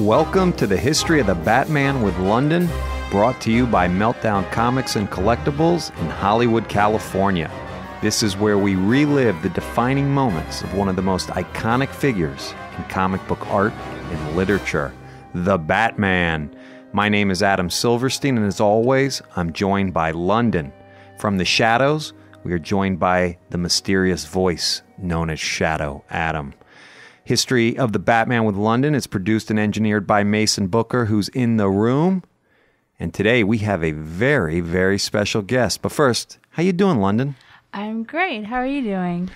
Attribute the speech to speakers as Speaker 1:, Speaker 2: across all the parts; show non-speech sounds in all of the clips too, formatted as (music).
Speaker 1: Welcome to the history of the Batman with Londyn, brought to you by Meltdown Comics and Collectibles in Hollywood, California. This is where we relive the defining moments of one of the most iconic figures in comic book art and literature, the Batman. My name is Adam Silverstein, and as always, I'm joined by Londyn. From the shadows, we are joined by the mysterious voice known as Shadow Adam. History of the Batman with Londyn is produced and engineered by Mason Booker, who's in the room. And today we have a very, very special guest. But first, how you doing, Londyn?
Speaker 2: I'm great. How are you doing?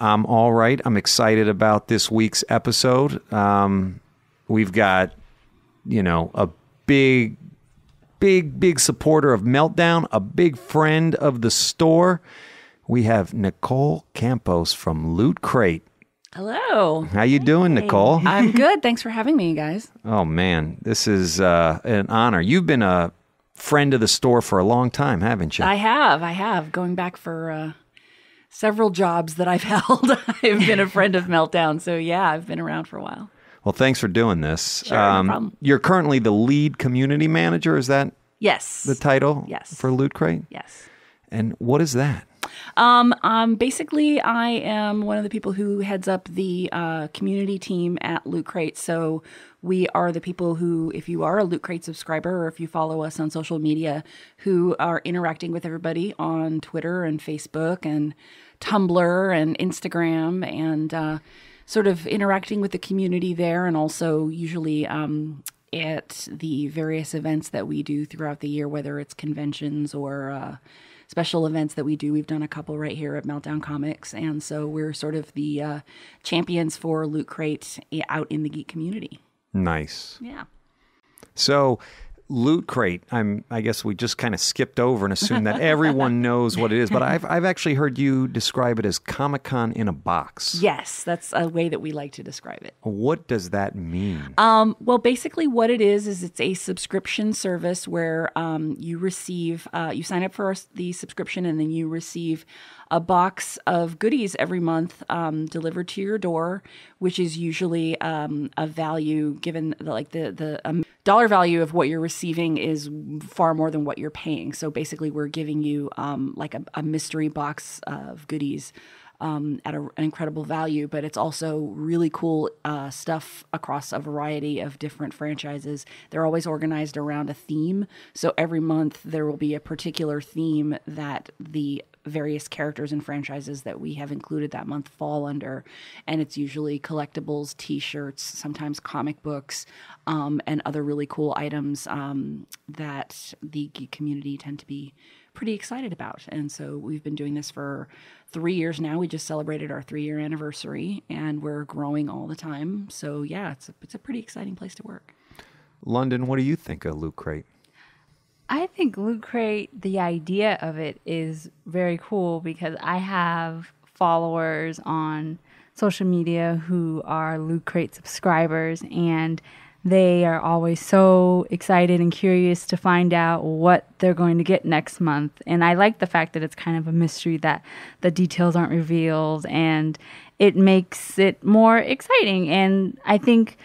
Speaker 1: I'm all right. I'm excited about this week's episode. Um, we've got, you know, a big, big, big supporter of Meltdown, a big friend of the store. We have Nicole Campos from Loot Crate.
Speaker 3: Hello.
Speaker 1: How you doing, Nicole? (laughs)
Speaker 3: I'm good. Thanks for having me, guys.
Speaker 1: Oh man, this is uh, an honor. You've been a friend of the store for a long time, haven't you?
Speaker 3: I have. I have. Going back for uh, several jobs that I've (laughs) held, I've been a friend of Meltdown. So, yeah, I've been around for a while.
Speaker 1: well, thanks for doing this. Um,
Speaker 3: Sure, no problem.
Speaker 1: You're currently the lead community manager. Is that
Speaker 3: Yes.
Speaker 1: the title?
Speaker 3: Yes.
Speaker 1: For Loot Crate.
Speaker 3: yes.
Speaker 1: And what is that?
Speaker 3: Um, um, basically, I am one of the people who heads up the uh, community team at Loot Crate. So we are the people who, if you are a Loot Crate subscriber or if you follow us on social media, who are interacting with everybody on Twitter and Facebook and Tumblr and Instagram and uh, sort of interacting with the community there and also usually um, at the various events that we do throughout the year, whether it's conventions or uh, special events that we do. We've done a couple right here at Meltdown Comics, and so we're sort of the uh, champions for Loot Crate eh, out in the geek community.
Speaker 1: Nice.
Speaker 3: Yeah.
Speaker 1: So, Loot Crate. I'm. I guess we just kind of skipped over and assumed that everyone (laughs) knows what it is. But I've I've actually heard you describe it as Comic Con in a box.
Speaker 3: Yes, that's a way that we like to describe it.
Speaker 1: What does that mean?
Speaker 3: Um, well, basically, what it is is it's a subscription service where um, you receive, uh, you sign up for the subscription, and then you receive a box of goodies every month um, delivered to your door, which is usually um, a value given the, like the the um, dollar value of what you're receiving is far more than what you're paying. So basically, we're giving you um, like a, a mystery box of goodies um, at a, an incredible value, but it's also really cool uh, stuff across a variety of different franchises. They're always organized around a theme. So every month there will be a particular theme that the various characters and franchises that we have included that month fall under. And it's usually collectibles, t shirts, sometimes comic books, um, and other really cool items um, that the geek community tend to be pretty excited about. And so we've been doing this for three years now. We just celebrated our three year anniversary and we're growing all the time. So yeah, it's a, it's a pretty exciting place to work.
Speaker 1: Londyn, what do you think of Loot Crate?
Speaker 2: I think Loot Crate, the idea of it is very cool because I have followers on social media who are Loot Crate subscribers and they are always so excited and curious to find out what they're going to get next month. And I like the fact that it's kind of a mystery that the details aren't revealed and it makes it more exciting. And I think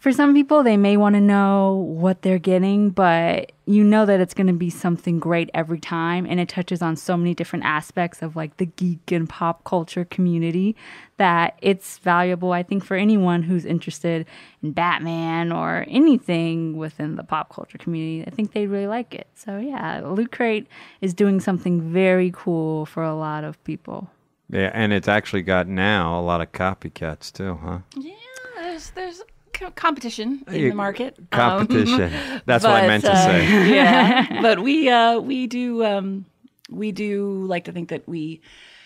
Speaker 2: for some people, they may want to know what they're getting, but you know that it's going to be something great every time. And it touches on so many different aspects of like the geek and pop culture community that it's valuable, I think, for anyone who's interested in Batman or anything within the pop culture community. I think they'd really like it. So, yeah, Loot Crate is doing something very cool for a lot of people.
Speaker 1: Yeah, and it's actually got now a lot of copycats too, huh?
Speaker 3: Yeah, there's, there's co- competition in
Speaker 1: Yeah,
Speaker 3: the market. Um,
Speaker 1: Competition. (laughs) That's what I
Speaker 3: but,
Speaker 1: meant to
Speaker 3: uh,
Speaker 1: say. (laughs)
Speaker 3: yeah, (laughs) but we uh, we do um, we do like to think that we.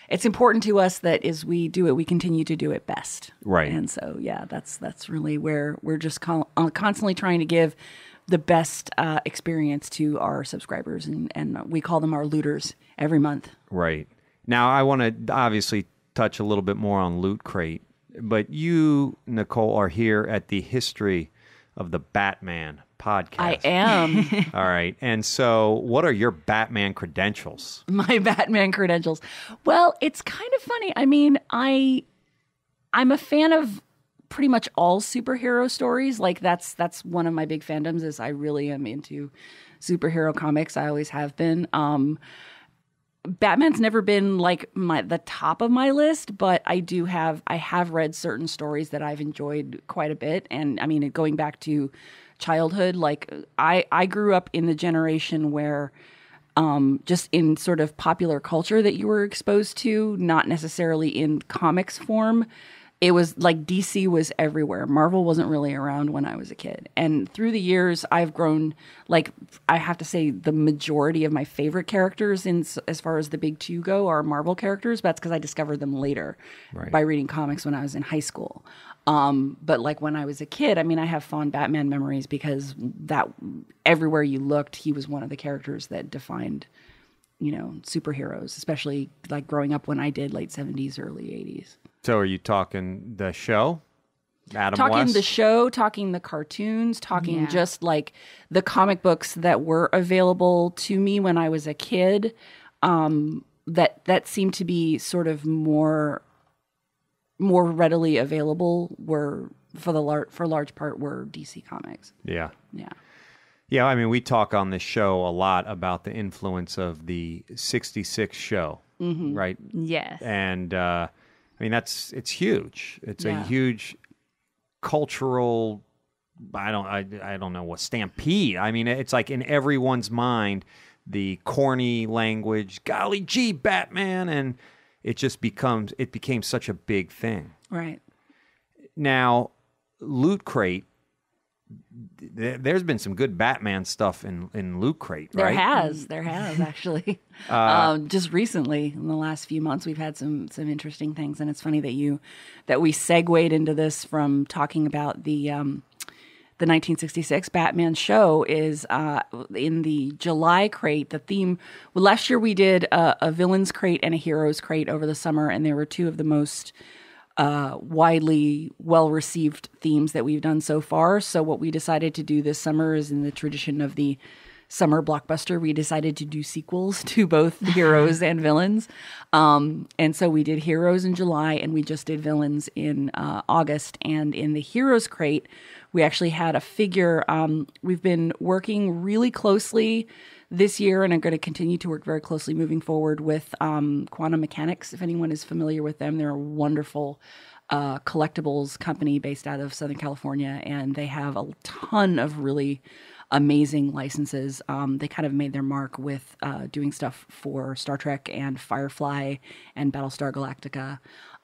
Speaker 3: It's important to us that as we do it, we continue to do it best.
Speaker 1: Right.
Speaker 3: And so, yeah, that's that's really where we're just con- uh, constantly trying to give the best uh, experience to our subscribers, and and we call them our looters every month.
Speaker 1: Right. Now, I want to obviously touch a little bit more on Loot Crate, but you, Nicole, are here at the History of the Batman podcast.
Speaker 3: I am (laughs)
Speaker 1: All right. And so, what are your Batman credentials? (laughs)
Speaker 3: my Batman credentials. Well, it's kind of funny. I mean, I I'm a fan of pretty much all superhero stories. Like that's that's one of my big fandoms. Is I really am into superhero comics. I always have been. Um, Batman's never been like my the top of my list, but I do have I have read certain stories that I've enjoyed quite a bit. And I mean, going back to childhood, like I I grew up in the generation where um, just in sort of popular culture that you were exposed to, not necessarily in comics form it was like DC was everywhere. Marvel wasn't really around when I was a kid. And through the years, I've grown like I have to say the majority of my favorite characters in as far as the big 2 go are Marvel characters, but that's cuz I discovered them later right. by reading comics when I was in high school. Um, but like when I was a kid, I mean, I have fond Batman memories because that everywhere you looked, he was one of the characters that defined, you know, superheroes, especially like growing up when I did late 70s, early 80s.
Speaker 1: So are you talking the show? Adam
Speaker 3: talking
Speaker 1: West?
Speaker 3: the show, talking the cartoons, talking yeah. just like the comic books that were available to me when I was a kid. Um, that that seemed to be sort of more more readily available were for the lar- for large part were DC comics.
Speaker 1: Yeah.
Speaker 3: Yeah.
Speaker 1: Yeah, I mean, we talk on this show a lot about the influence of the 66 show, mm-hmm. right?
Speaker 2: Yes.
Speaker 1: And uh, I mean, that's it's huge. It's yeah. a huge cultural. I don't. I, I don't know what stampede. I mean, it's like in everyone's mind the corny language. Golly gee, Batman, and it just becomes. It became such a big thing.
Speaker 3: Right.
Speaker 1: Now, Loot Crate there's been some good Batman stuff in in Loot Crate,
Speaker 3: right? There has, there has actually. (laughs) uh, um, just recently, in the last few months, we've had some some interesting things, and it's funny that you that we segued into this from talking about the. Um, the 1966 Batman show is uh, in the July crate. The theme, well, last year we did a, a villains crate and a heroes crate over the summer, and there were two of the most uh, widely well received themes that we've done so far. So, what we decided to do this summer is in the tradition of the summer blockbuster, we decided to do sequels (laughs) to both (laughs) heroes and villains. Um, and so we did heroes in July and we just did villains in uh, August. And in the heroes crate, we actually had a figure. Um, we've been working really closely this year, and I'm going to continue to work very closely moving forward with um, Quantum Mechanix. If anyone is familiar with them, they're a wonderful uh, collectibles company based out of Southern California, and they have a ton of really amazing licenses. Um, they kind of made their mark with uh, doing stuff for Star Trek and Firefly and Battlestar Galactica.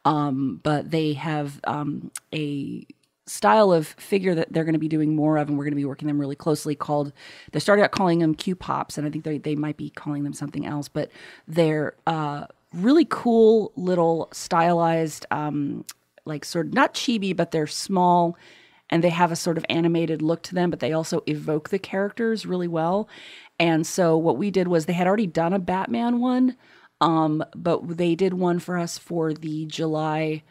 Speaker 3: Um, but they have um, a style of figure that they're going to be doing more of, and we're going to be working them really closely. Called they started out calling them Q pops, and I think they they might be calling them something else, but they're uh, really cool little stylized, um, like sort of not chibi, but they're small. And they have a sort of animated look to them, but they also evoke the characters really well. And so, what we did was they had already done a Batman one, um, but they did one for us for the July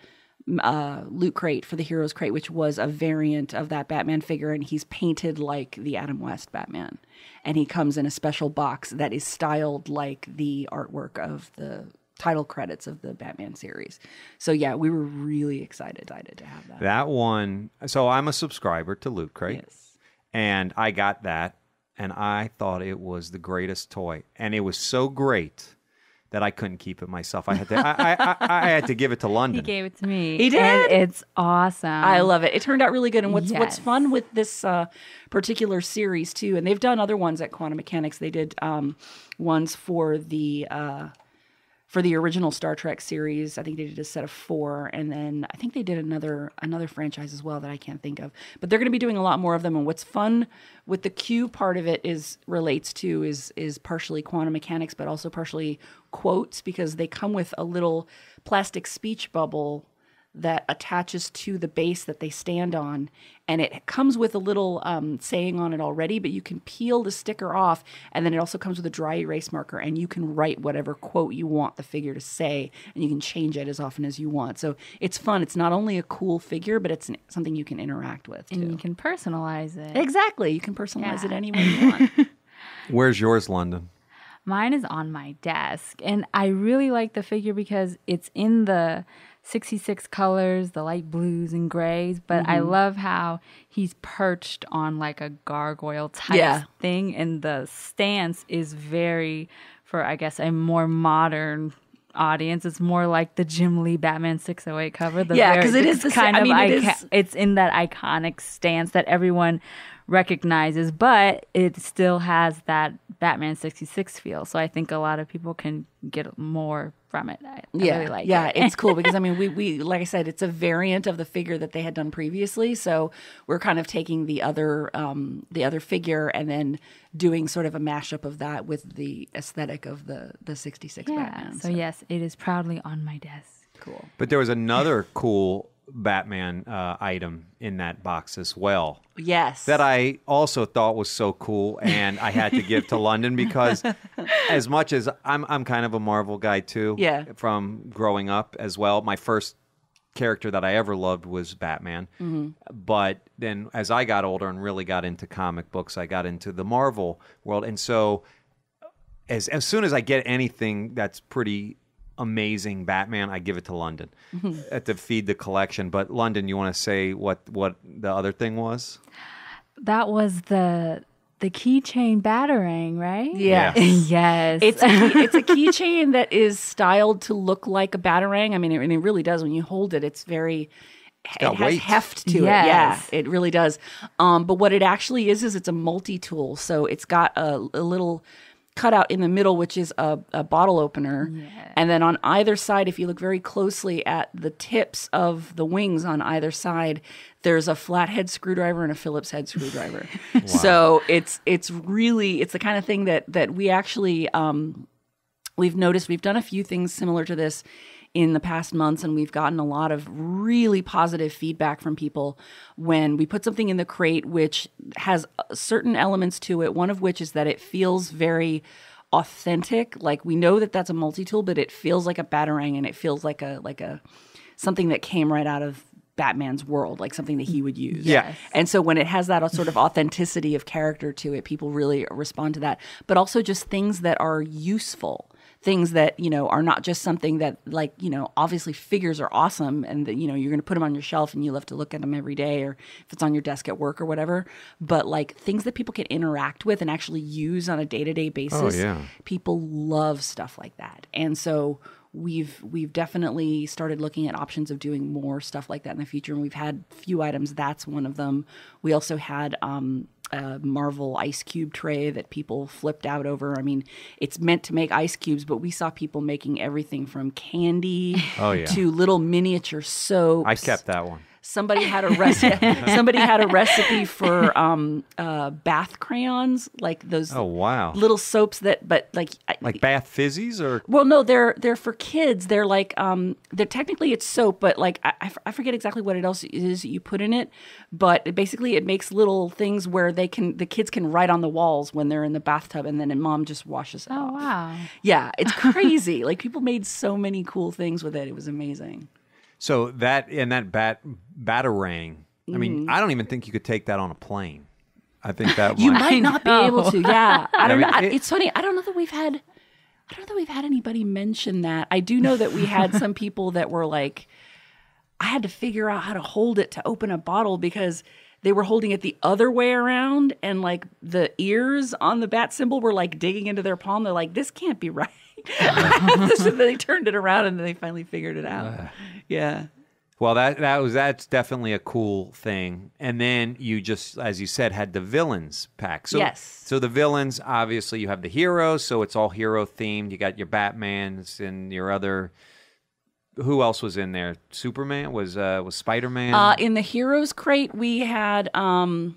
Speaker 3: uh, loot crate for the Heroes crate, which was a variant of that Batman figure, and he's painted like the Adam West Batman, and he comes in a special box that is styled like the artwork of the title credits of the Batman series. So yeah, we were really excited, excited to have that.
Speaker 1: That one. So I'm a subscriber to Loot Crate,
Speaker 3: yes.
Speaker 1: and I got that, and I thought it was the greatest toy, and it was so great that I couldn't keep it myself. I had to I, I, I, I, had to (laughs) give it to Londyn.
Speaker 2: He gave it to me.
Speaker 3: He did.
Speaker 2: And it's awesome.
Speaker 3: I love it. It turned out really good. And what's yes. what's fun with this uh, particular series too, and they've done other ones at Quantum Mechanix. They did um, ones for the uh, for the original Star Trek series. I think they did a set of four, and then I think they did another another franchise as well that I can't think of. But they're going to be doing a lot more of them. And what's fun with the Q part of it is relates to is is partially quantum mechanix, but also partially quotes because they come with a little plastic speech bubble that attaches to the base that they stand on. And it comes with a little um, saying on it already, but you can peel the sticker off. And then it also comes with a dry erase marker, and you can write whatever quote you want the figure to say, and you can change it as often as you want. So it's fun. It's not only a cool figure, but it's something you can interact with. Too.
Speaker 2: And you can personalize it.
Speaker 3: Exactly. You can personalize yeah. it any way you want. (laughs)
Speaker 1: Where's yours, Londyn?
Speaker 2: Mine is on my desk. And I really like the figure because it's in the 66 colors, the light blues and grays, but I
Speaker 3: Mm-hmm.
Speaker 2: love how he's perched on like a gargoyle type
Speaker 3: Yeah.
Speaker 2: thing and the stance is very for I guess a more modern audience. It's more like the Jim Lee Batman 608 cover. The
Speaker 3: Yeah, 'cause it is
Speaker 2: it's
Speaker 3: the sa-
Speaker 2: kind
Speaker 3: I
Speaker 2: of
Speaker 3: mean, it
Speaker 2: ica-
Speaker 3: is-
Speaker 2: it's in that iconic stance that everyone recognizes, but it still has that Batman 66 feel. So I think a lot of people can get more from it. I, I
Speaker 3: yeah,
Speaker 2: really like
Speaker 3: yeah,
Speaker 2: it.
Speaker 3: it's cool because I (laughs) mean, we we like I said, it's a variant of the figure that they had done previously. So we're kind of taking the other um, the other figure and then doing sort of a mashup of that with the aesthetic of the the sixty six
Speaker 2: yeah.
Speaker 3: Batman.
Speaker 2: So yes, it is proudly on my desk.
Speaker 3: cool.
Speaker 1: But there was another cool Batman uh, item in that box as well
Speaker 3: Yes,
Speaker 1: that I also thought was so cool, and I had to give to (laughs) Londyn because, as much as I'm, I'm kind of a Marvel guy too.
Speaker 3: Yeah.
Speaker 1: From growing up as well, my first character that I ever loved was Batman.
Speaker 3: Mm-hmm.
Speaker 1: But then, as I got older and really got into comic books, I got into the Marvel world, and so as as soon as I get anything that's pretty amazing Batman, I give it to Londyn
Speaker 3: Mm-hmm.
Speaker 1: uh, (laughs) to feed the collection. But Londyn, you want to say what what the other thing was?
Speaker 2: That was the the keychain batarang, right?
Speaker 3: Yes. (laughs)
Speaker 2: yes.
Speaker 3: It's a key, (laughs) it's a keychain that is styled to look like a batarang. I mean, it, and it really does. When you hold it, it's very.
Speaker 1: got
Speaker 3: it has
Speaker 1: weight.
Speaker 3: heft to it. Yeah,
Speaker 2: Yes.
Speaker 3: it really does. Um, but what it actually is is it's a multi-tool. So it's got a, a little cutout in the middle, which is a, a bottle opener, and then on either side, if you look very closely at the tips of the wings on either side, there's a flathead screwdriver and a Phillips head screwdriver. (laughs) So it's it's really it's the kind of thing that that we actually um, we've noticed we've done a few things similar to this in the past months and we've gotten a lot of really positive feedback from people when we put something in the crate which has uh, certain elements to it one of which is that it feels very authentic like we know that that's a multi-tool but it feels like a batarang and it feels like a like a something that came right out of Batman's world, like something that he would use.
Speaker 1: Yeah.
Speaker 3: And so when it has that sort of authenticity of character to it, people really respond to that. But also just things that are useful. Things that, you know, are not just something that like, you know, obviously figures are awesome and that, you know, you're going to put them on your shelf and you love to look at them every day or if it's on your desk at work or whatever, but like things that people can interact with and actually use on a day-to-day basis.
Speaker 1: yeah.
Speaker 3: People love stuff like that. And so we've we've definitely started looking at options of doing more stuff like that in the future and we've had few items that's one of them we also had um a marvel ice cube tray that people flipped out over i mean it's meant to make ice cubes but we saw people making everything from candy
Speaker 1: Oh, yeah.
Speaker 3: to little miniature soaps
Speaker 1: I kept that one.
Speaker 3: somebody had a recipe (laughs) somebody had a recipe for um uh bath crayons like those
Speaker 1: Oh wow!
Speaker 3: little soaps that but like I-
Speaker 1: Like bath fizzies or
Speaker 3: well, no, they're they're for kids. They're like um, they're technically it's soap, but like I, I f- I forget exactly what it else is you put in it. But basically, it makes little things where they can the kids can write on the walls when they're in the bathtub, and then mom just washes it
Speaker 2: oh
Speaker 3: off.
Speaker 2: wow.
Speaker 3: Yeah, it's (laughs) crazy. like people made so many cool things with it. It was amazing.
Speaker 1: so that and that bat batarang. I mean,
Speaker 3: Mm-hmm.
Speaker 1: I don't even think you could take that on a plane. I think that
Speaker 3: You
Speaker 1: might-
Speaker 3: might not be (laughs) able to. Yeah, (laughs) I don't
Speaker 1: I
Speaker 3: know.
Speaker 1: mean,
Speaker 3: I,
Speaker 1: it-
Speaker 3: it's funny. I don't know that we've had. I don't know that we've had anybody mention that. I do know that we had some people that were like, I had to figure out how to hold it to open a bottle because they were holding it the other way around, and like the ears on the bat symbol were like digging into their palm. They're like, this can't be (laughs) right. (laughs) so they turned it around, and then they finally figured it out. Yeah.
Speaker 1: Well, that that was that's definitely a cool thing. And then you just, as you said, had the villains pack. So,
Speaker 3: Yes.
Speaker 1: So the villains, obviously, you have the heroes, so it's all hero themed. You got your Batman's and your other. Who else was in there? Superman was uh was Spider Man.
Speaker 3: Uh, in the heroes crate, we had. um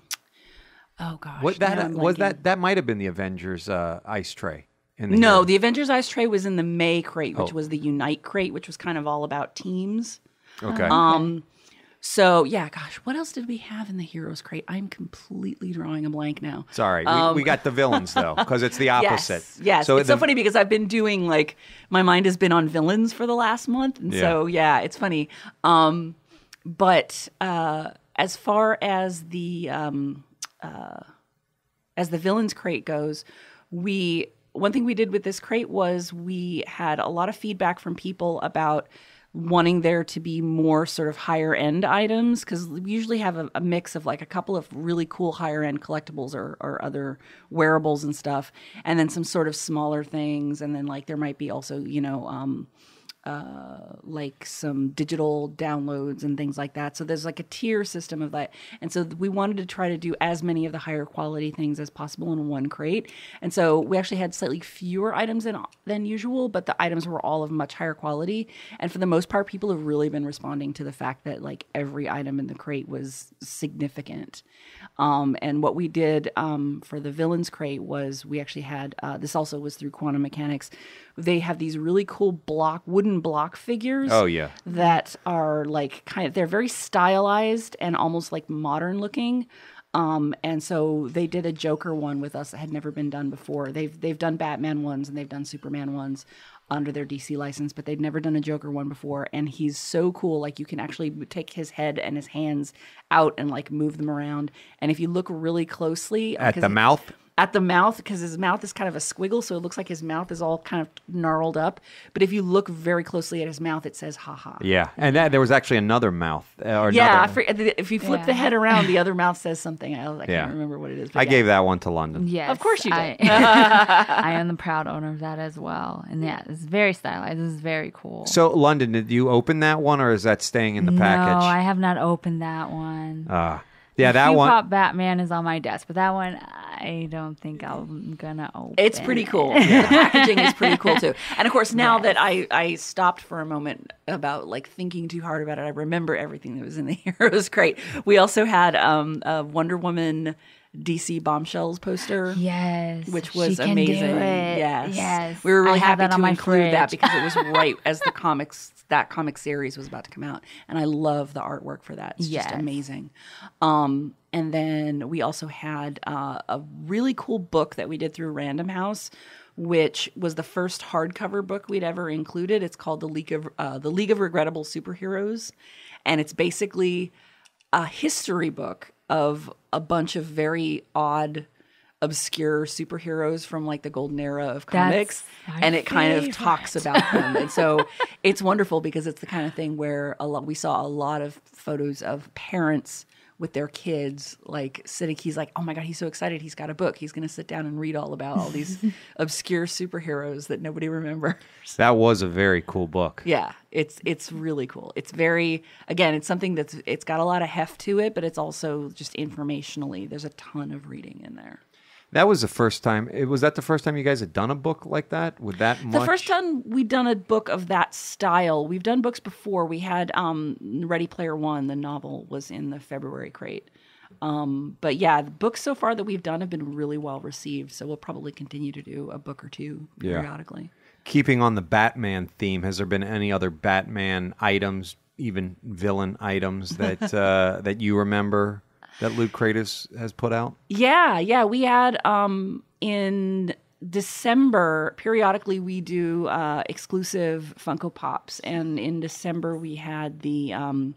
Speaker 3: Oh gosh,
Speaker 1: what that was that that might have been the Avengers uh, ice tray. In the
Speaker 3: No, the Avengers Ice Tray was in the May crate, which
Speaker 1: Oh.
Speaker 3: was the Unite crate, which was kind of all about teams.
Speaker 1: okay.
Speaker 3: Um, so yeah, gosh, what else did we have in the Heroes crate? I'm completely drawing a blank now.
Speaker 1: Sorry, we, we got the villains though, because it's the (laughs) opposite.
Speaker 3: um, Yes, yes.
Speaker 1: So
Speaker 3: it's so funny because I've been doing like my mind has been on villains for the last month, and so yeah, it's funny. Um, but uh, as far as the um, uh, as the villains crate goes, we one thing we did with this crate was we had a lot of feedback from people about wanting there to be more sort of higher end items because we usually have a, a, mix of like a couple of really cool higher end collectibles or, or other wearables and stuff, and then some sort of smaller things, and then like there might be also you know um, uh, like some digital downloads and things like that. So there's like a tier system of that. And so we wanted to try to do as many of the higher quality things as possible in one crate. And so we actually had slightly fewer items than, than usual, but the items were all of much higher quality. And for the most part, people have really been responding to the fact that like every item in the crate was significant. Um, and what we did um, for the villains crate was we actually had uh, this also was through quantum mechanix. They have these really cool block wooden block figures.
Speaker 1: Oh yeah,
Speaker 3: that are like kind of they're very stylized and almost like modern looking. Um, and so they did a Joker one with us that had never been done before. They've they've done Batman ones and they've done Superman ones under their DC license, but they'd never done a Joker one before. And he's so cool. Like you can actually take his head and his hands out and like move them around. And if you look really closely
Speaker 1: at the mouth,
Speaker 3: at the mouth because his mouth is kind of a squiggle, so it looks like his mouth is all kind of gnarled up. But if you look very closely at his mouth, it says "ha ha."
Speaker 1: Yeah, and that, there was actually another mouth. Uh, or
Speaker 3: yeah,
Speaker 1: another...
Speaker 3: if you flip yeah. the head around, the (laughs) other mouth says something. I, I can't remember what it is.
Speaker 1: I
Speaker 3: yeah.
Speaker 1: gave that one to Londyn.
Speaker 2: Yes,
Speaker 3: of course you did.
Speaker 2: I, (laughs) I am the proud owner of that as well, and yeah, it's very stylized. This is very cool.
Speaker 1: So, Londyn, did you open that one, or is that staying in the package?
Speaker 2: No, I have not opened that one.
Speaker 1: Ah. Uh, yeah, that one.
Speaker 2: Pop Batman is on my desk, but that one I don't think I'm gonna open.
Speaker 3: It's pretty cool. Yeah. (laughs) the packaging is pretty cool too. And of course, now yes. that I I stopped for a moment about like thinking too hard about it, I remember everything that was in (laughs) the Heroes crate. We also had um, a Wonder Woman DC Bombshells poster.
Speaker 2: Yes,
Speaker 3: which was amazing. Yes,
Speaker 2: yes.
Speaker 3: We were really happy to include fridge. that because it was right as the (laughs) comics that comic series was about to come out, and I love the artwork for that. It's yes. just amazing. Um, and then we also had uh, a really cool book that we did through Random House which was the first hardcover book we'd ever included. It's called the League of uh, the League of Regrettable Superheroes, and it's basically a history book of a bunch of very odd obscure superheroes from like the golden era of comics and it kind of talks about them and so (laughs) it's wonderful because it's the kind of thing where a lot we saw a lot of photos of parents with their kids, like sitting. He's like, oh my god, he's so excited. He's got a book. He's going to sit down and read all about all these (laughs) obscure superheroes that nobody remembers.
Speaker 1: That was a very cool book.
Speaker 3: Yeah, it's it's really cool. It's very again, it's something that's it's got a lot of heft to it, but it's also just informationally. There's a ton of reading in there.
Speaker 1: That was the first time. It was that the first time you guys had done a book like that with that much.
Speaker 3: The first time we'd done a book of that style. We've done books before. We had um, Ready Player One. The novel was in the February crate. Um, but yeah, the books so far that we've done have been really well received. So we'll probably continue to do a book or two periodically. Yeah.
Speaker 1: Keeping on the Batman theme, has there been any other Batman items, even villain items that (laughs) uh, that you remember that Loot Crate has put out?
Speaker 3: Yeah, yeah. We had um, in December, periodically we do uh, exclusive Funko Pops, and in December we had the um,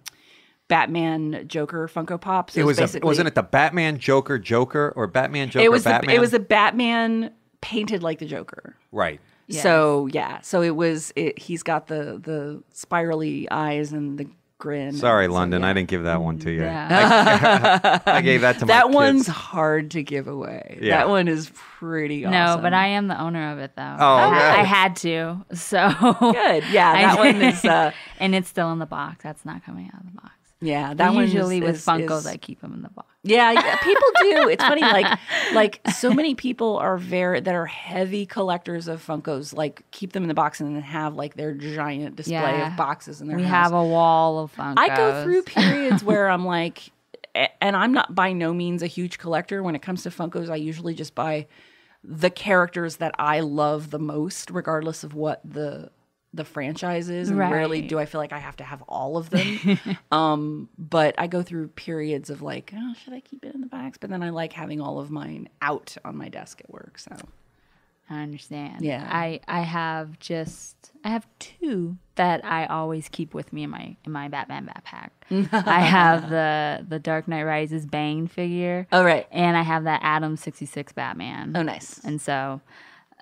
Speaker 3: Batman Joker Funko Pops.
Speaker 1: It, it was, was a, wasn't it the Batman Joker Joker or Batman Joker? It
Speaker 3: was
Speaker 1: Batman.
Speaker 3: The, it was a Batman painted like the Joker.
Speaker 1: Right.
Speaker 3: Yes. So yeah, so it was. It, he's got the the spirally eyes and the grin.
Speaker 1: Sorry, Londyn. yeah. I didn't give that one to you. Yeah. (laughs) I, (laughs) I, gave that to
Speaker 3: my
Speaker 1: That
Speaker 3: one's hard to give away. Yeah. That one is pretty awesome.
Speaker 2: No, but I am the owner of it though.
Speaker 1: Oh,
Speaker 2: I, I had to. So
Speaker 3: good. Yeah, (laughs) that one is uh,
Speaker 2: and it's still in the box. That's not coming out of the box.
Speaker 3: Yeah, that one
Speaker 2: usually
Speaker 3: is,
Speaker 2: with
Speaker 3: is,
Speaker 2: Funkos,
Speaker 3: is,
Speaker 2: I keep them in the box.
Speaker 3: Yeah, yeah, people do. (laughs) It's funny, like like so many people are very that are heavy collectors of Funkos, like keep them in the box and then have like their giant display yeah. of boxes in their
Speaker 2: we
Speaker 3: house.
Speaker 2: have a wall of Funkos.
Speaker 3: I go through (laughs) periods where I'm like, and I'm not by no means a huge collector. When it comes to Funkos, I usually just buy the characters that I love the most, regardless of what the the franchises and right. rarely do I feel like I have to have all of them. (laughs) (laughs) um, but I go through periods of like, oh, should I keep it in the box? But then I like having all of mine out on my desk at work. So
Speaker 2: I understand.
Speaker 3: Yeah.
Speaker 2: I I have just I have two that I always keep with me in my in my Batman backpack. (laughs) I have the the Dark Knight Rises Bane figure.
Speaker 3: Oh right.
Speaker 2: And I have that Adam 66 Batman.
Speaker 3: Oh nice.
Speaker 2: And so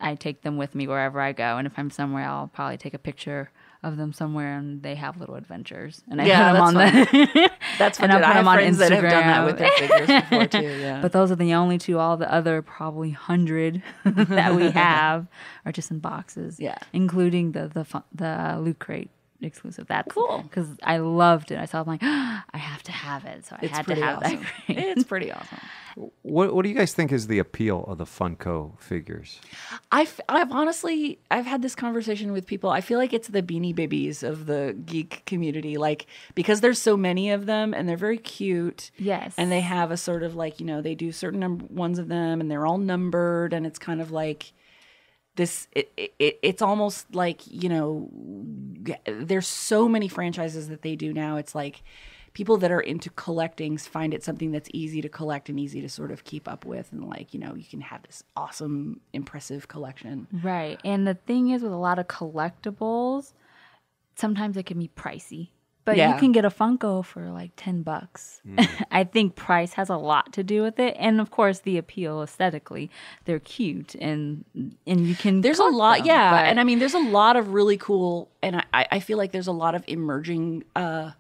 Speaker 2: I take them with me wherever I go. And if I'm somewhere, I'll probably take a picture of them somewhere, and they have little adventures, and I
Speaker 3: Yeah,
Speaker 2: put them on the. (laughs)
Speaker 3: That's what
Speaker 2: and I put them on
Speaker 3: friends that have done that with
Speaker 2: Instagram.
Speaker 3: their figures before too. Yeah. (laughs)
Speaker 2: But those are the only two. All the other probably hundred (laughs) that we have are just in boxes.
Speaker 3: Yeah.
Speaker 2: including the the the loot crate exclusive. That's
Speaker 3: Cool.
Speaker 2: because I loved it. I saw. it, I'm like, (gasps) I have to have it. So I
Speaker 3: it's
Speaker 2: had to have
Speaker 3: awesome.
Speaker 2: that. Crate.
Speaker 3: it's pretty awesome.
Speaker 1: What What do you guys think is the appeal of the Funko figures?
Speaker 3: I've, I've honestly I've had this conversation with people. I feel like it's the beanie babies of the geek community, like because there's so many of them and they're very cute.
Speaker 2: Yes.
Speaker 3: and they have a sort of like you know they do certain number ones of them and they're all numbered and it's kind of like this it, it it's almost like you know there's so many franchises that they do now it's like people that are into collecting find it something that's easy to collect and easy to sort of keep up with and like you know you can have this awesome impressive collection
Speaker 2: Right. And the thing is with a lot of collectibles, sometimes it can be pricey. But
Speaker 3: Yeah.
Speaker 2: you can get a Funko for like 10 bucks. (laughs) I think price has a lot to do with it. And of course the appeal aesthetically. They're cute and and you can
Speaker 3: there's a lot
Speaker 2: them,
Speaker 3: yeah
Speaker 2: but-
Speaker 3: and i mean there's a lot of really cool and i i feel like there's a lot of emerging uh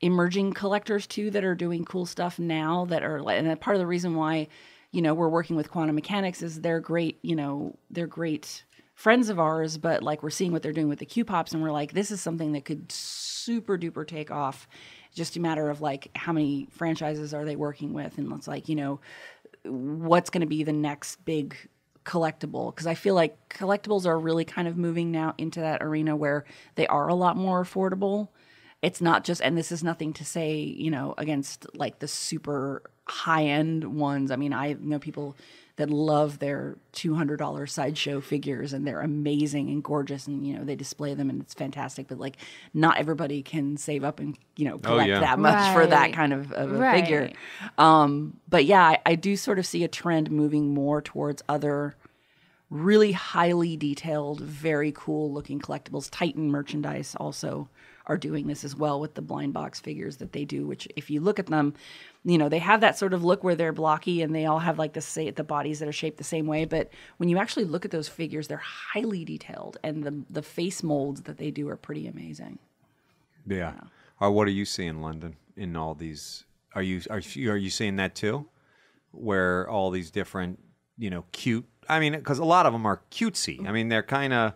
Speaker 3: emerging collectors too that are doing cool stuff now that are like and part of the reason why you know we're working with quantum mechanix is they're great you know they're great friends of ours but like we're seeing what they're doing with the q pops and we're like this is something that could super duper take off just a matter of like how many franchises are they working with and it's like you know what's going to be the next big collectible because I feel like collectibles are really kind of moving now into that arena where they are a lot more affordable. It's not just, and this is nothing to say, you know, against like the super high end ones. I mean, I know people that love their $200 sideshow figures and they're amazing and gorgeous and, you know, they display them and it's fantastic. But like, not everybody can save up and, you know, collect
Speaker 1: yeah.
Speaker 3: that much for that kind of, of a
Speaker 2: Right.
Speaker 3: figure. Um, but yeah, I, I do sort of see a trend moving more towards other really highly detailed, very cool looking collectibles. Titan merchandise also are doing this as well with the blind box figures that they do, which if you look at them, you know, they have that sort of look where they're blocky and they all have like the say the bodies that are shaped the same way. But when you actually look at those figures, they're highly detailed and the the face molds that they do are pretty amazing.
Speaker 1: Yeah. Or uh, what are you seeing, Londyn, in all these? Are you are you, are you seeing that too? Where all these different, you know, cute. I mean, because a lot of them are cutesy. I mean, they're kind of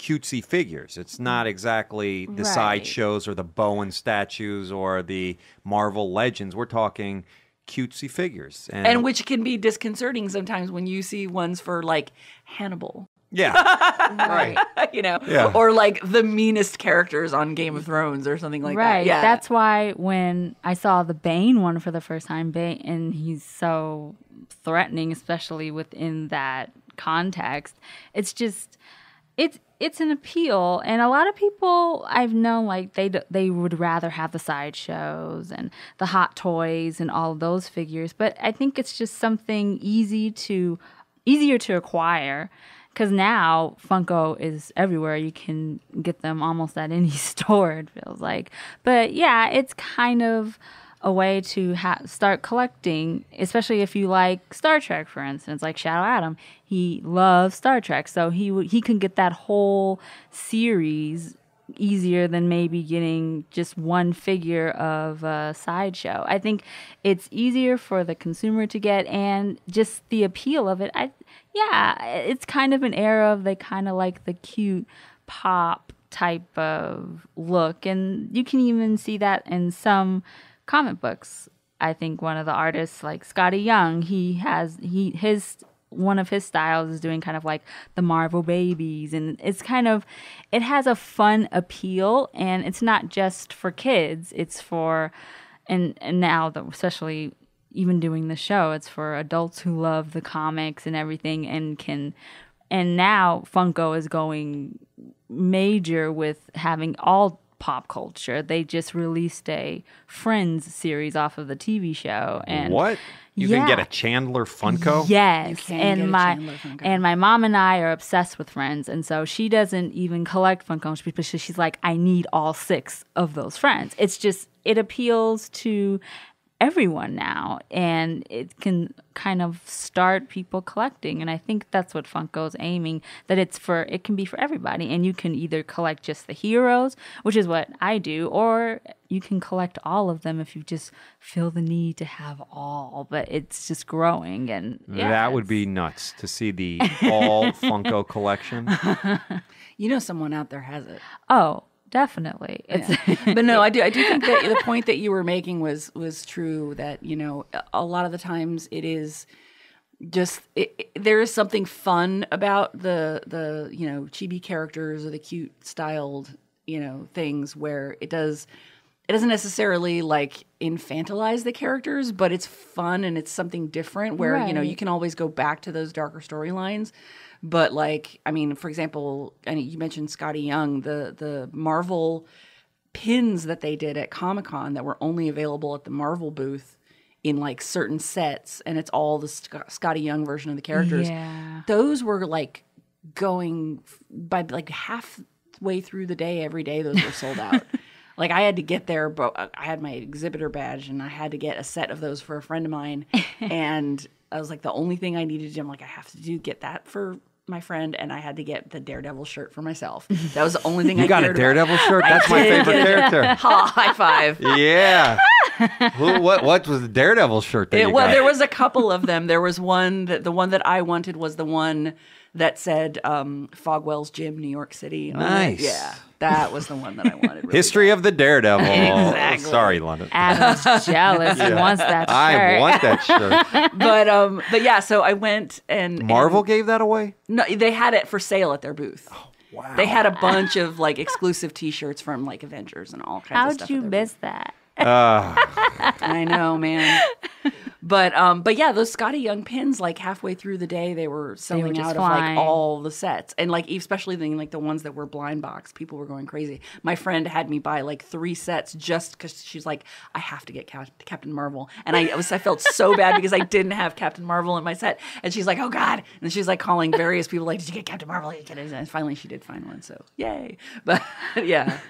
Speaker 1: cutesy figures. It's not mm. exactly the
Speaker 2: Right.
Speaker 1: sideshows or the Bowen statues or the Marvel Legends. We're talking cutesy figures, and,
Speaker 3: And which can be disconcerting sometimes when you see ones for like Hannibal.
Speaker 1: yeah, (laughs) right. (laughs)
Speaker 3: you know,
Speaker 1: Yeah.
Speaker 3: or like the meanest characters on Game of Thrones or something like
Speaker 2: right.
Speaker 3: that. Yeah,
Speaker 2: That's why when I saw the Bane one for the first time, Bane, and he's so threatening, especially within that context. It's just, it's it's an appeal, and a lot of people I've known like they they would rather have the sideshows and the hot toys and all those figures. But I think it's just something easy to easier to acquire because now Funko is everywhere. You can get them almost at any (laughs) store. It feels like, but yeah, it's kind of a way to ha- start collecting, especially if you like Star Trek, for instance. Like Shadow Adam, he loves Star Trek, so he would he can get that whole series easier than maybe getting just one figure of a sideshow. I think it's easier for the consumer to get and just the appeal of it. I yeah, it's kind of an era of they kind of like the cute pop type of look and you can even see that in some comic books. I think one of the artists like Skottie Young, he has he his one of his styles is doing kind of like the Marvel babies. And it's kind of it has a fun appeal. And it's not just for kids, it's for and and now the, especially even doing the show, it's for adults who love the comics and everything and can and now Funko is going major with having all pop culture. They just released a Friends series off of the TV show and
Speaker 1: what? You
Speaker 2: Yeah.
Speaker 1: can get a Chandler Funko?
Speaker 2: Yes, and my
Speaker 3: Funko.
Speaker 2: and my mom and I are obsessed with Friends, and so she doesn't even collect Funkos because she's like, I need all six of those Friends. It's just it appeals to everyone now and it can kind of start people collecting and i think that's what funko's aiming that it's for it can be for everybody and you can either collect just the heroes which is what i do or you can collect all of them if you just feel the need to have all but it's just growing and yeah,
Speaker 1: that would be nuts to see the all Funko collection. (laughs) (laughs)
Speaker 3: You know, someone out there has it.
Speaker 2: oh definitely it's (laughs)
Speaker 3: but no, I do. I do think that the (laughs) point that you were making was was true. That you know, a lot of the times it is just it, it- there is something fun about the the you know chibi characters or the cute styled you know things where it does it doesn't necessarily like infantilize the characters but it's fun and it's something different where you know you can always go back to those darker storylines but like i mean for example and you mentioned skottie young the the marvel pins that they did at Comic Con that were only available at the Marvel booth in like certain sets, and it's all the Sc- Skottie Young version of the characters.
Speaker 2: Yeah.
Speaker 3: Those were like going by like halfway through the day every day. Those were sold out. (laughs) like I had to get there, but I had my exhibitor badge, and I had to get a set of those for a friend of mine, (laughs) and I was like, the only thing I needed to do, I'm like, I have to do get that for. My friend and I had to get the Daredevil shirt for myself. That was the only thing I
Speaker 1: You got a
Speaker 3: cared about.
Speaker 1: Daredevil (laughs) shirt? That's my favorite character. (laughs)
Speaker 3: Ha, high five.
Speaker 1: Yeah. Who- what what was the Daredevil shirt that
Speaker 3: It,
Speaker 1: you
Speaker 3: well,
Speaker 1: got?
Speaker 3: there was a couple of them. There was one that the one that I wanted was the one that said um, Fogwell's Gym, New York City. on it.
Speaker 1: Nice.
Speaker 3: Yeah, that was the one that I wanted. really
Speaker 1: History of the Daredevil. (laughs)
Speaker 3: Exactly.
Speaker 1: Sorry, Londyn.
Speaker 2: adam's (laughs) jealous he wants that shirt
Speaker 1: I want that shirt. (laughs)
Speaker 3: But um, but yeah. So I went and
Speaker 1: Marvel
Speaker 3: and-
Speaker 1: gave that away?
Speaker 3: no, they had it for sale at their booth.
Speaker 1: Oh, Wow.
Speaker 3: They had a bunch of like exclusive T-shirts from like Avengers and all kinds of stuff.
Speaker 2: how'd you
Speaker 3: miss their booth.
Speaker 2: miss that (laughs)
Speaker 3: I know, man. But um, but yeah, those Skottie Young pins, like halfway through the day, they were selling
Speaker 2: just
Speaker 3: out
Speaker 2: flying.
Speaker 3: of like all the sets, and like especially the like the ones that were blind box, people were going crazy. My friend had me buy like three sets just because she's like, I have to get Cap- Captain Marvel, and I was I felt so bad because I didn't have Captain Marvel in my set, and she's like, oh god, and she's like calling various people like, did you get Captain Marvel? Did you get it? And finally, she did find one, so yay! But (laughs) yeah.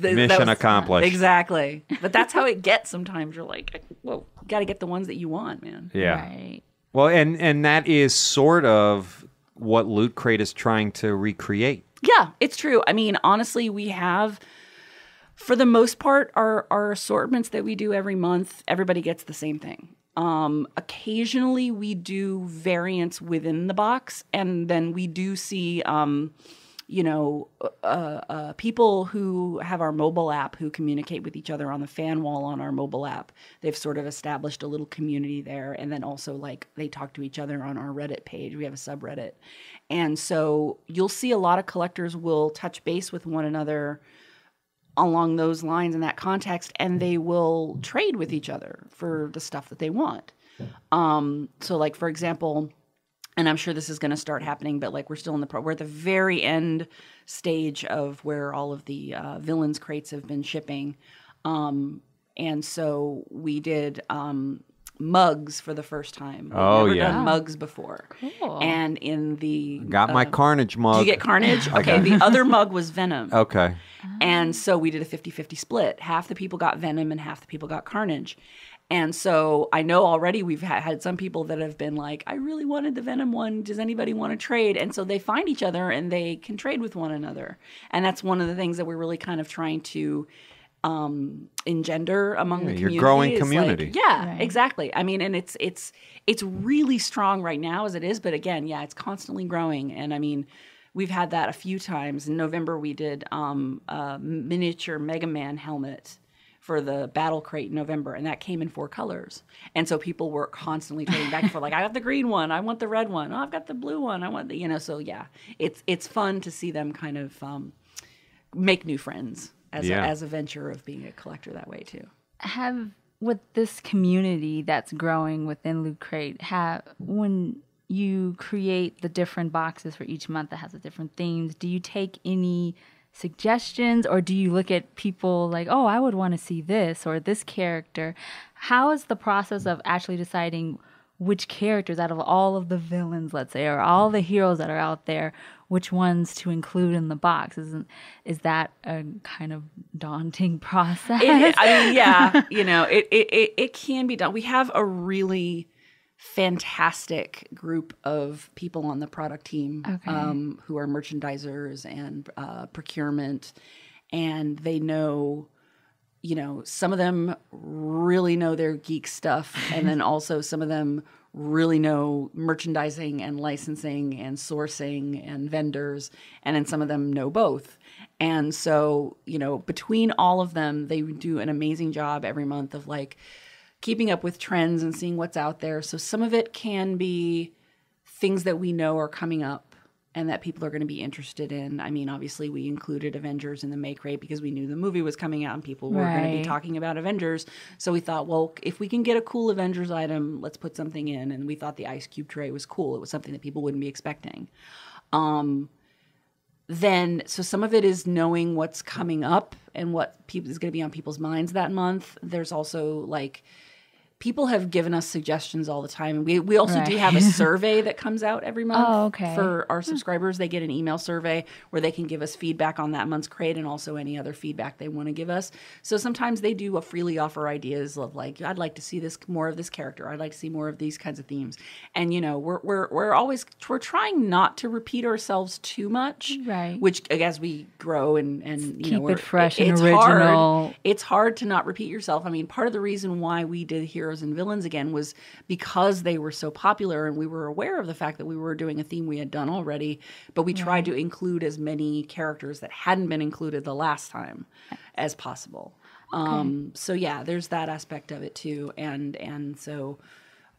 Speaker 3: Th- that
Speaker 1: Mission accomplished.
Speaker 3: Exactly. But that's how it (laughs) gets sometimes. You're like, well, you got to get the ones that you want, man.
Speaker 1: Yeah.
Speaker 2: right
Speaker 1: Well, and and that is sort of what Loot Crate is trying to recreate.
Speaker 3: Yeah, it's true. I mean, honestly, we have, for the most part, our, our assortments that we do every month, everybody gets the same thing. Um, occasionally, we do variants within the box, and then we do see, um, you know, uh, uh, people who have our mobile app who communicate with each other on the fan wall on our mobile app. They've sort of established a little community there, and then also like they talk to each other on our Reddit page. We have a subreddit, and so you'll see a lot of collectors will touch base with one another along those lines in that context and they will trade with each other for the stuff that they want um so like for example and i'm sure this is going to start happening but like we're still in the pro we're at the very end stage of where all of the uh, villains crates have been shipping um and so we did um mugs for the first time We've
Speaker 1: Oh,
Speaker 3: never
Speaker 1: yeah.
Speaker 3: done mugs before
Speaker 2: Cool.
Speaker 3: and in the
Speaker 1: Got my Carnage mug.
Speaker 3: did you get carnage okay
Speaker 1: got-
Speaker 3: the other mug was venom (laughs)
Speaker 1: Okay.
Speaker 3: and so we did a 50 50 split. Half the people got Venom and half the people got Carnage. And so I know already we've ha- had some people that have been like, I really wanted the Venom one. Does anybody want to trade? And so they find each other and they can trade with one another. And that's one of the things that we're really kind of trying to um engender among the
Speaker 1: your
Speaker 3: community
Speaker 1: growing
Speaker 3: is, like-
Speaker 1: community.
Speaker 3: yeah
Speaker 2: Right.
Speaker 3: exactly i mean and it's it's it's really strong right now as it is but again yeah it's constantly growing and i mean we've had that a few times in november we did um a miniature mega man helmet for the battle crate in november and that came in four colors. And so people were constantly trading back and forth like i got the green one i want the red one oh i've got the blue one i want the you know so yeah. It's it's fun to see them kind of um make new friends as,
Speaker 1: Yeah.
Speaker 3: a, as a venture of being a collector that way too.
Speaker 2: Have with this community that's growing within Loot Crate, have when you create the different boxes for each month that has the different themes, do you take any suggestions or do you look at people like, oh, I would want to see this or this character? How is the process of actually deciding which characters out of all of the villains, let's say, or all the heroes that are out there, which ones to include in the box. Isn't is that a kind of daunting (laughs) process?
Speaker 3: It, I mean, yeah, you know, it, it it it can be done. We have a really fantastic group of people on the product team
Speaker 2: Okay.
Speaker 3: um, who are merchandisers and uh, procurement, and they know you know, some of them really know their geek stuff, (laughs) and then also some of them really know merchandising and licensing and sourcing and vendors, and then some of them know both. And so, you know, between all of them, they do an amazing job every month of like keeping up with trends and seeing what's out there. So some of it can be things that we know are coming up and that people are going to be interested in. I mean, obviously, we included Avengers in the make rate because we knew the movie was coming out and people were going to be talking about Avengers. So we thought, well, if we can get a cool Avengers item, let's put something in. And we thought the ice cube tray was cool. It was something that people wouldn't be expecting. Um, then, so some of it is knowing what's coming up and what people is going to be on people's minds that month. There's also like people have given us suggestions all the time. And we, we also do have a (laughs) survey that comes out every month
Speaker 2: Oh, okay.
Speaker 3: for our hmm. subscribers. They get an email survey where they can give us feedback on that month's crate and also any other feedback they want to give us. So sometimes they do a freely offer ideas of like, I'd like to see this more of this character. I'd like to see more of these kinds of themes. And you know, we're we're we're always we're trying not to repeat ourselves too much.
Speaker 2: Right.
Speaker 3: Which as we grow and and you
Speaker 2: Keep
Speaker 3: know,
Speaker 2: it
Speaker 3: we're,
Speaker 2: fresh and
Speaker 3: it's
Speaker 2: original.
Speaker 3: Hard, it's hard to not repeat yourself. I mean, part of the reason why we did Heroes and Villains again was because they were so popular and we were aware of the fact that we were doing a theme we had done already, but we tried to include as many characters that hadn't been included the last time as possible. Um, so yeah, there's that aspect of it too. And and so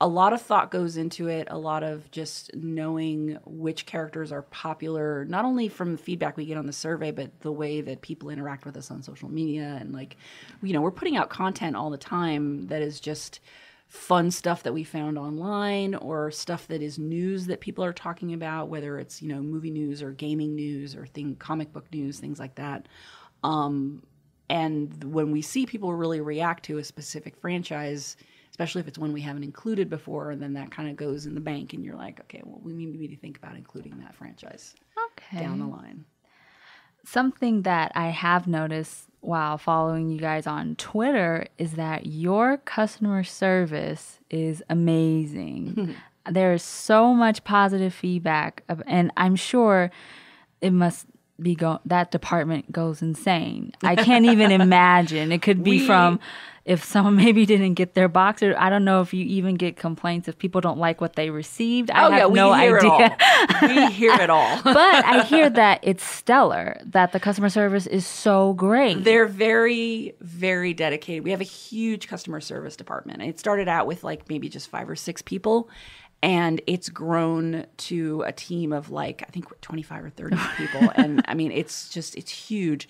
Speaker 3: a lot of thought goes into it, a lot of just knowing which characters are popular, not only from the feedback we get on the survey, but the way that people interact with us on social media. And like, you know, we're putting out content all the time that is just fun stuff that we found online or stuff that is news that people are talking about, whether it's, you know, movie news or gaming news or thing, comic book news, things like that. Um, and when we see people really react to a specific franchise, especially if it's one we haven't included before, and then that kind of goes in the bank, and you're like, okay, well, we need to think about including that franchise
Speaker 2: Okay.
Speaker 3: down the line.
Speaker 2: Something that I have noticed while following you guys on Twitter is that your customer service is amazing. (laughs) there is so much positive feedback, of, and I'm sure it must be go that department goes insane. I can't even (laughs) imagine. It could be
Speaker 3: We-
Speaker 2: from if someone (laughs) maybe didn't get their box, or I don't know if you even get complaints if people don't like what they received. I
Speaker 3: Oh
Speaker 2: have
Speaker 3: yeah, we
Speaker 2: no
Speaker 3: hear
Speaker 2: idea.
Speaker 3: it all. we (laughs) hear it all.
Speaker 2: but I hear that it's stellar, that the customer service is so great.
Speaker 3: They're very, very dedicated. We have a huge customer service department. It started out with like maybe just five or six people, and it's grown to a team of like I think 25 or 30 (laughs) people. and I mean, it's just it's huge,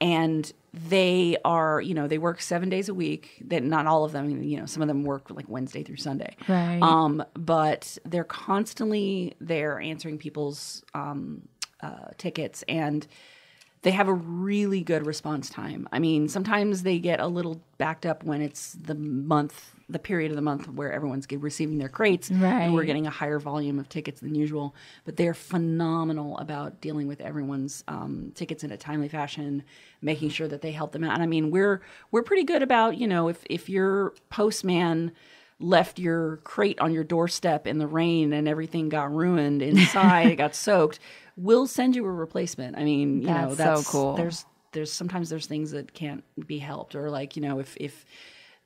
Speaker 3: and they are you know they work seven days a week. That not all of them, you know, some of them work like Wednesday through Sunday.
Speaker 2: Right.
Speaker 3: Um, but they're constantly there answering people's um, uh, tickets and they have a really good response time. I mean, sometimes they get a little backed up when it's the month, the period of the month where everyone's get, receiving their crates, right. and we're getting a higher volume of tickets than usual. But they're phenomenal about dealing with everyone's um, tickets in a timely fashion, making sure that they help them out. And I mean, we're we're pretty good about you know if if your postman left your crate on your doorstep in the rain and everything got ruined inside, it (laughs) got soaked, we'll send you a replacement. I mean, you know,
Speaker 2: That's so
Speaker 3: that's
Speaker 2: cool.
Speaker 3: There's there's sometimes there's things that can't be helped or like, you know, if if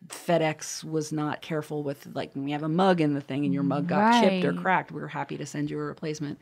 Speaker 3: FedEx was not careful with like when we have a mug in the thing and your mug got chipped or
Speaker 2: Right.
Speaker 3: cracked, we're happy to send you a replacement.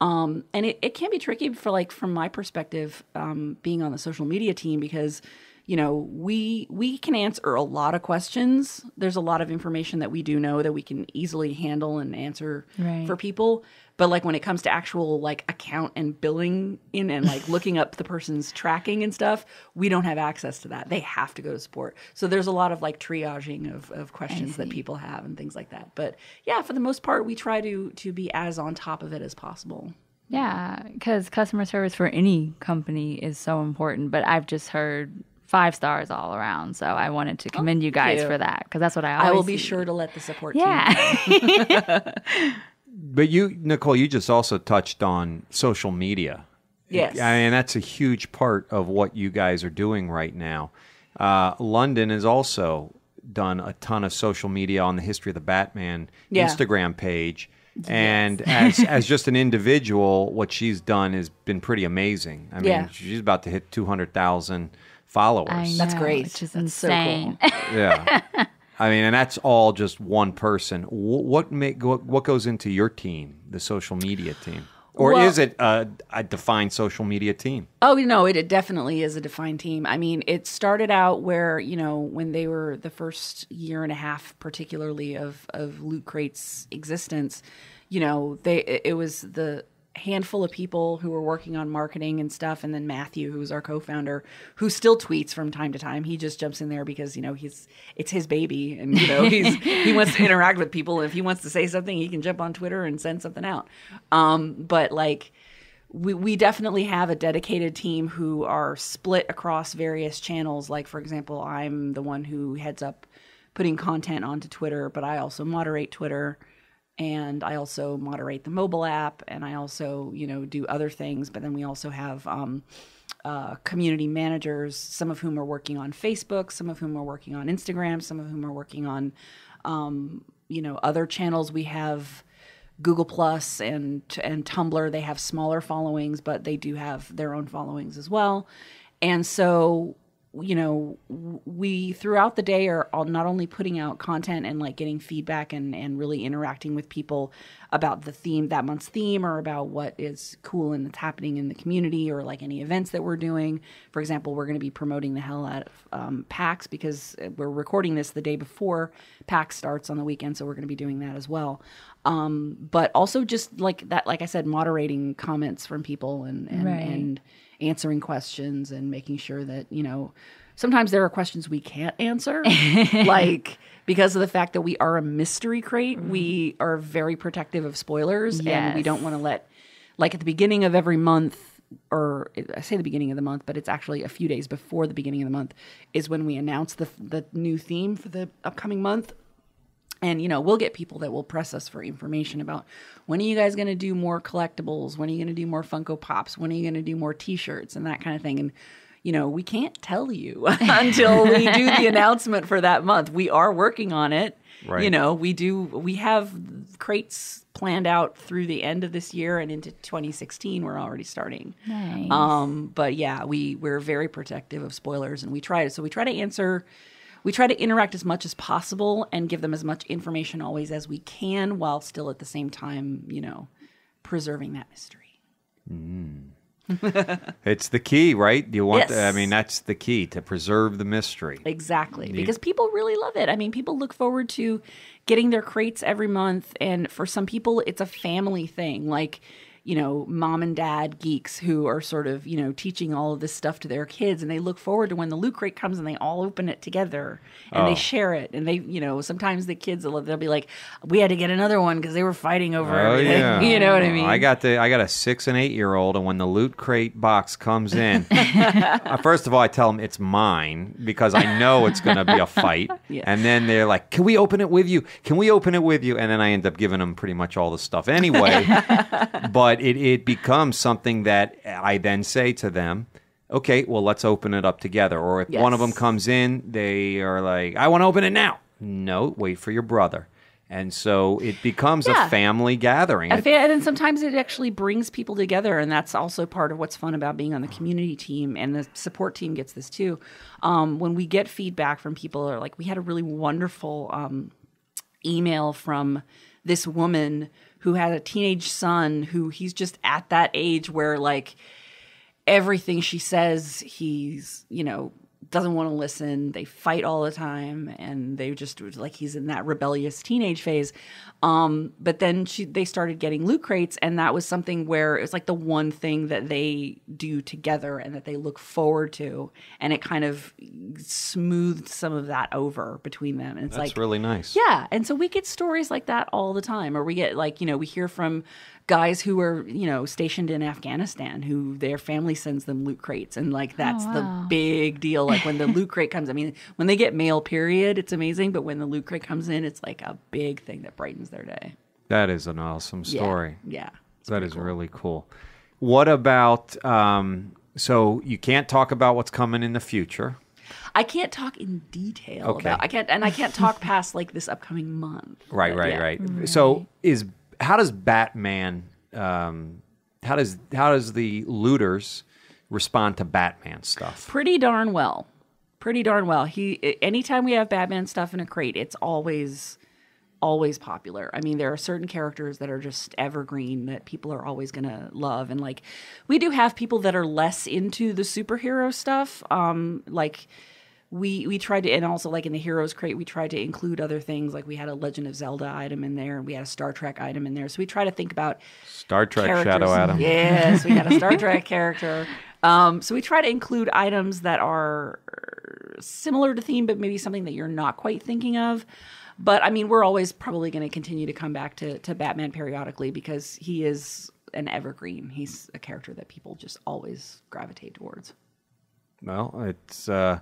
Speaker 3: Um, and it, it can be tricky for like from my perspective, um, being on the social media team because you know we we can answer a lot of questions. There's a lot of information that we do know that we can easily handle and answer
Speaker 2: Right.
Speaker 3: for people. But like when it comes to actual like account and billing in and like (laughs) looking up the person's tracking and stuff, we don't have access to that. They have to go to support. So there's a lot of like triaging of, of questions that people have and things like that. But yeah, for the most part, we try to to be as on top of it as possible.
Speaker 2: Yeah, because customer service for any company is so important. But I've just heard five stars all around. So I wanted to commend you guys
Speaker 3: you.
Speaker 2: for that because that's what I always
Speaker 3: I will be
Speaker 2: see.
Speaker 3: sure to let the support team.
Speaker 2: Yeah. (laughs) (laughs)
Speaker 1: But you, Nicole, you just also touched on social media.
Speaker 3: Yes.
Speaker 1: I mean, that's a huge part of what you guys are doing right now. Uh, Londyn has also done a ton of social media on the History of the Batman
Speaker 3: Yeah.
Speaker 1: Instagram page. And (laughs) as, as just an individual, what she's done has been pretty amazing. I mean,
Speaker 3: Yeah.
Speaker 1: she's about to hit 200,000 followers.
Speaker 2: I
Speaker 3: That's great.
Speaker 2: Which is
Speaker 3: That's so
Speaker 2: insane. (laughs)
Speaker 1: Yeah. I mean, and that's all just one person. What make what, what goes into your team, the social media team, or
Speaker 3: Well-
Speaker 1: is it a, a defined social media team?
Speaker 3: Oh no, it, it definitely is a defined team. I mean, it started out where you know when they were the first year and a half, particularly of of Loot Crate's existence. You know, they it it was the handful of people who were working on marketing and stuff, and then Matthew, who's our co-founder, who still tweets from time to time. He just jumps in there because you know he's it's his baby, and you know he's (laughs) he wants to interact with people. And if he wants to say something, he can jump on Twitter and send something out. Um, but like we, we definitely have a dedicated team who are split across various channels. Like, for example, I'm the one who heads up putting content onto Twitter, but I also moderate Twitter and I also moderate the mobile app and I also, you know, do other things. But then we also have um, uh, community managers, some of whom are working on Facebook, some of whom are working on Instagram, some of whom are working on, um, you know, other channels. We have Google Plus and and Tumblr. They have smaller followings, but they do have their own followings as well. And so, you know, we throughout the day are all not only putting out content and like getting feedback and and really interacting with people about the theme that month's theme or about what is cool and that's happening in the community or like any events that we're doing. For example, we're going to be promoting the hell out of um, PAX because we're recording this the day before PAX starts on the weekend, so we're going to be doing that as well um, but also just like that, like I said, moderating comments from people and and,
Speaker 2: Right.
Speaker 3: and answering questions and making sure that you know sometimes there are questions we can't answer, (laughs) like because of the fact that we are a mystery crate, we mm-hmm. are very protective of spoilers and we don't want to let like at the beginning of every month or I say the beginning of the month, but it's actually a few days before the beginning of the month is when we announce the the new theme for the upcoming month and you know we'll get people that will press us for information about when are you guys going to do more collectibles? When are you going to do more funko pops? When are you going to do more t-shirts and that kind of thing? And you know we can't tell you (laughs) until we (laughs) do the announcement for that month. We are working on it.
Speaker 1: Right.
Speaker 3: you know we do we have crates planned out through the end of this year and into 2016 we're already starting.
Speaker 2: Nice.
Speaker 3: um, but yeah, we we're very protective of spoilers, and we try to so we try to answer, we try to interact as much as possible and give them as much information always as we can, while still at the same time, you know, preserving that mystery. Mm. (laughs)
Speaker 1: It's the key, right? You want,
Speaker 3: Yes.
Speaker 1: I mean, that's the key to preserve the mystery.
Speaker 3: Exactly, because people really love it. I mean, people look forward to getting their crates every month, and for some people, it's a family thing. Like, you know, mom and dad geeks who are sort of, you know, teaching all of this stuff to their kids, and they look forward to when the loot crate comes and they all open it together and
Speaker 1: Oh.
Speaker 3: they share it. And they, you know, sometimes the kids will they'll be like, "We had to get another one because they were fighting over
Speaker 1: Oh
Speaker 3: everything."
Speaker 1: yeah, (laughs)
Speaker 3: you know what I mean?
Speaker 1: I got the I got a six and eight year old, and when the loot crate box comes in, (laughs) uh, first of all, I tell them it's mine because I know it's going to be a fight, (laughs)
Speaker 3: Yeah.
Speaker 1: and then they're like, "Can we open it with you? Can we open it with you?" And then I end up giving them pretty much all the stuff anyway. but it it becomes something that I then say to them. Okay, well, let's open it up together. Or if one of them comes in, they are like, "I want to open it now." No, wait for your brother. And so it becomes
Speaker 3: Yeah.
Speaker 1: a family gathering.
Speaker 3: I feel, and then sometimes it actually brings people together, and that's also part of what's fun about being on the community team. And the support team gets this too. Um, when we get feedback from people, or like we had a really wonderful um, email from this woman who had a teenage son who he's just at that age where like everything she says he's you know doesn't want to listen they fight all the time and they just like he's in that rebellious teenage phase um but then she they started getting loot crates and that was something where it was like the one thing that they do together and that they look forward to and it kind of smoothed some of that over between them and it's
Speaker 1: That's
Speaker 3: like
Speaker 1: really nice.
Speaker 3: yeah. And so we get stories like that all the time, or we get like, you know, we hear from guys who are you know stationed in Afghanistan who their family sends them loot crates and like that's
Speaker 2: wow.
Speaker 3: the big deal like when the (laughs) loot crate comes I mean when they get mail period it's amazing but when the loot crate comes in it's like a big thing that brightens their day
Speaker 1: That is an awesome story.
Speaker 3: yeah, It's
Speaker 1: That
Speaker 3: pretty
Speaker 1: is
Speaker 3: cool.
Speaker 1: really cool. What about um, so you can't talk about what's coming in the future?
Speaker 3: I can't talk in detail
Speaker 1: Okay.
Speaker 3: about I can't and I can't talk past like this upcoming month
Speaker 1: Right,
Speaker 3: But
Speaker 1: right,
Speaker 3: yeah.
Speaker 1: right. So is how does Batman um, how does how does the looters respond to Batman stuff?
Speaker 3: pretty darn well. Pretty darn well. He anytime we have Batman stuff in a crate, it's always always popular. I mean, there are certain characters that are just evergreen that people are always going to love and like we do have people that are less into the superhero stuff. Um like we we tried to and also like in the heroes crate we tried to include other things like we had a legend of zelda item in there and we had a star trek item in there so we try to think about
Speaker 1: Star Trek
Speaker 3: characters.
Speaker 1: Shadow Adam.
Speaker 3: Yes, we got a Star (laughs) Trek character. Um, so we try to include items that are similar to theme, but maybe something that you're not quite thinking of. But I mean, we're always probably going to continue to come back to, to Batman periodically because he is an evergreen. He's a character that people just always gravitate towards.
Speaker 1: Well, it's uh,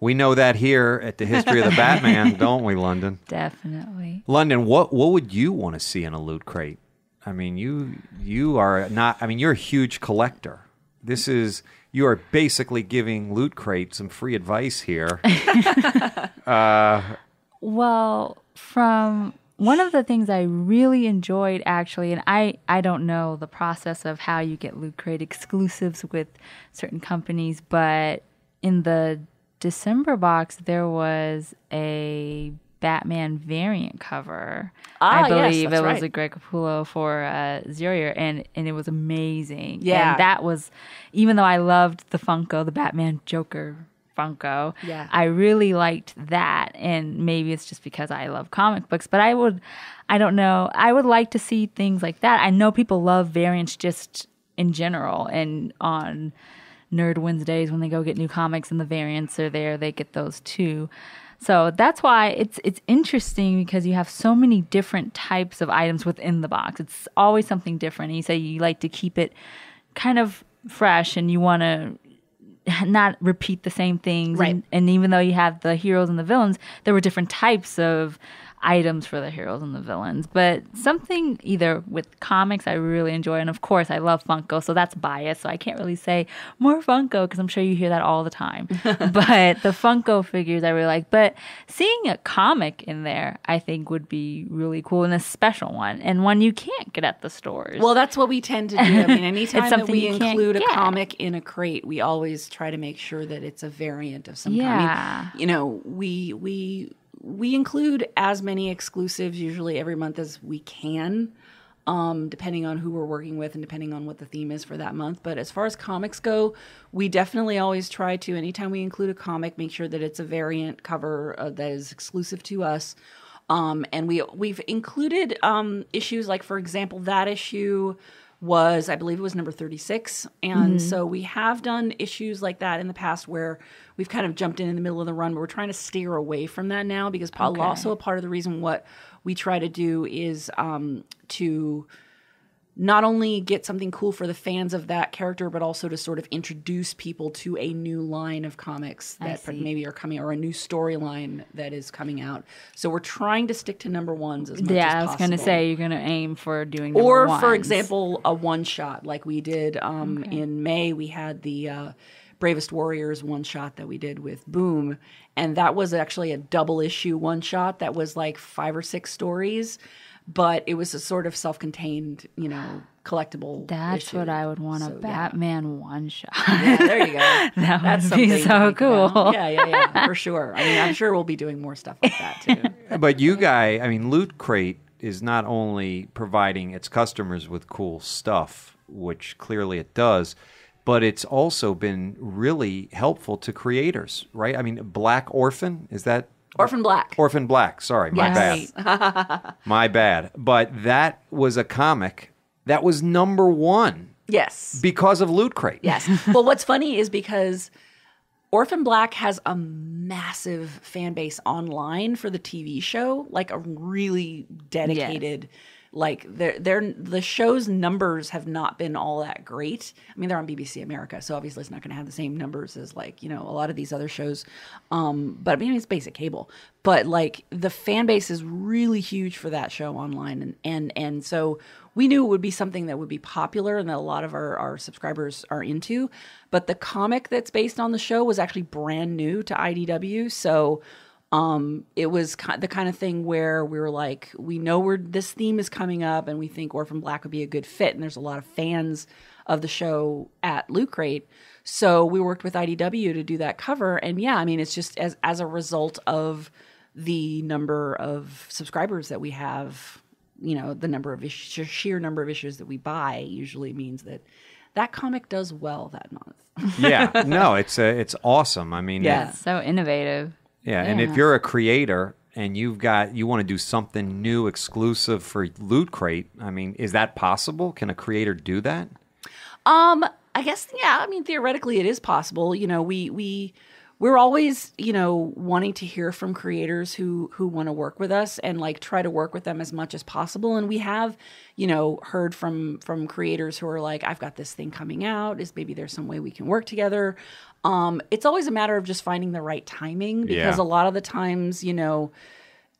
Speaker 1: we know that here at the History of the Batman, (laughs) don't we, Londyn?
Speaker 2: Definitely.
Speaker 1: Londyn, what what would you want to see in a loot crate? I mean, you you are not. I mean, you're a huge collector. This is you are basically giving loot crate some free advice here. (laughs)
Speaker 2: Uh, well, from one of the things I really enjoyed actually, and I, I don't know the process of how you get Loot Crate exclusives with certain companies, but in the December box, there was a Batman variant cover.
Speaker 3: Ah,
Speaker 2: I
Speaker 3: yes,
Speaker 2: believe
Speaker 3: that's
Speaker 2: it was a Greg Capullo for uh, Zero, and and it was amazing.
Speaker 3: Yeah.
Speaker 2: and that was even though I loved the Funko, the Batman Joker Funko.
Speaker 3: Yeah.
Speaker 2: I really liked that, and maybe it's just because I love comic books. But I would, I don't know, I would like to see things like that. I know people love variants just in general, and on Nerd Wednesdays when they go get new comics and the variants are there, they get those too. So that's why it's it's interesting because you have so many different types of items within the box. It's always something different. And you say you like to keep it kind of fresh and you want to not repeat the same things.
Speaker 3: Right.
Speaker 2: And, and even though you have the heroes and the villains, there were different types of items for the heroes and the villains. But something either with comics I really enjoy, and of course I love Funko, so that's biased. So I can't really say more Funko because I'm sure you hear that all the time. (laughs) but the Funko figures I really like. But seeing a comic in there, I think would be really cool and a special one and one you can't get at the stores.
Speaker 3: Well, that's what we tend to do. I mean, (laughs) anytime that we include a comic in a crate, we always try to make sure that it's a variant of some kind. I
Speaker 2: Yeah.
Speaker 3: mean, you know, we we we include as many exclusives usually every month as we can. Um, depending on who we're working with and depending on what the theme is for that month. But as far as comics go, we definitely always try to, anytime we include a comic, make sure that it's a variant cover uh, that is exclusive to us. Um, and we we've included um, issues like, for example, that issue was I believe it was number 36 and so we have done issues like that in the past where we've kind of jumped in in the middle of the run but we're trying to steer away from that now because
Speaker 2: Okay.
Speaker 3: also a part of the reason what we try to do is um, to not only get something cool for the fans of that character, but also to sort of introduce people to a new line of comics that maybe are coming, or a new storyline that is coming out. So we're trying to stick to number ones as much
Speaker 2: yeah,
Speaker 3: as
Speaker 2: I was going to say you're going to aim for doing
Speaker 3: or for example, a one shot like we did um, in May. We had the uh, Bravest Warriors one shot that we did with Boom, and that was actually a double issue one shot that was like five or six stories, but it was a sort of self contained, you know, collectible.
Speaker 2: That's
Speaker 3: issue.
Speaker 2: what I would want a
Speaker 3: So, yeah.
Speaker 2: Batman one shot.
Speaker 3: Yeah, there you go. (laughs)
Speaker 2: That
Speaker 3: That's
Speaker 2: would be so
Speaker 3: think about.
Speaker 2: cool.
Speaker 3: Yeah, yeah, yeah, for sure. I mean, I'm sure we'll be doing more stuff like that too. (laughs)
Speaker 1: but you guys, I mean, Loot Crate is not only providing its customers with cool stuff, which clearly it does, but it's also been really helpful to creators, right? I mean, Black Orphan is that
Speaker 3: Orphan Black.
Speaker 1: Orphan Black? Sorry, my
Speaker 2: Yes.
Speaker 1: bad, (laughs) my bad. But that was a comic that was number one
Speaker 3: Yes.
Speaker 1: because of Loot Crate.
Speaker 3: Yes. well, what's funny is because Orphan Black has a massive fan base online for the TV show, like a really dedicated like they're, they're the show's numbers have not been all that great. I mean, they're on BBC America, so obviously it's not going to have the same numbers as like you know a lot of these other shows. Um, but I mean, it's basic cable. But like the fan base is really huge for that show online, and and and so we knew it would be something that would be popular and that a lot of our, our subscribers are into. But the comic that's based on the show was actually brand new to IDW, so um, it was the kind of thing where we were like, we know where this theme is coming up, and we think Orphan Black would be a good fit. And there's a lot of fans of the show at Loot Crate, so we worked with IDW to do that cover. And yeah, I mean, it's just as as a result of the number of subscribers that we have. You know, the number of issues, sheer number of issues that we buy usually means that that comic does well that month.
Speaker 1: yeah, (laughs) no, it's uh, it's awesome. I mean,
Speaker 3: Yeah.
Speaker 1: it-
Speaker 2: So innovative.
Speaker 1: Yeah, and if you're a creator and you've got you want to do something new, exclusive for Loot Crate, I mean, is that possible? Can a creator do that?
Speaker 3: Um, I guess yeah. I mean, theoretically, it is possible. You know, we we we're always you know wanting to hear from creators who who want to work with us and like try to work with them as much as possible. And we have you know heard from from creators who are like, I've got this thing coming out. Is maybe there's some way we can work together. Um, it's always a matter of just finding the right timing because
Speaker 1: Yeah.
Speaker 3: a lot of the times, you know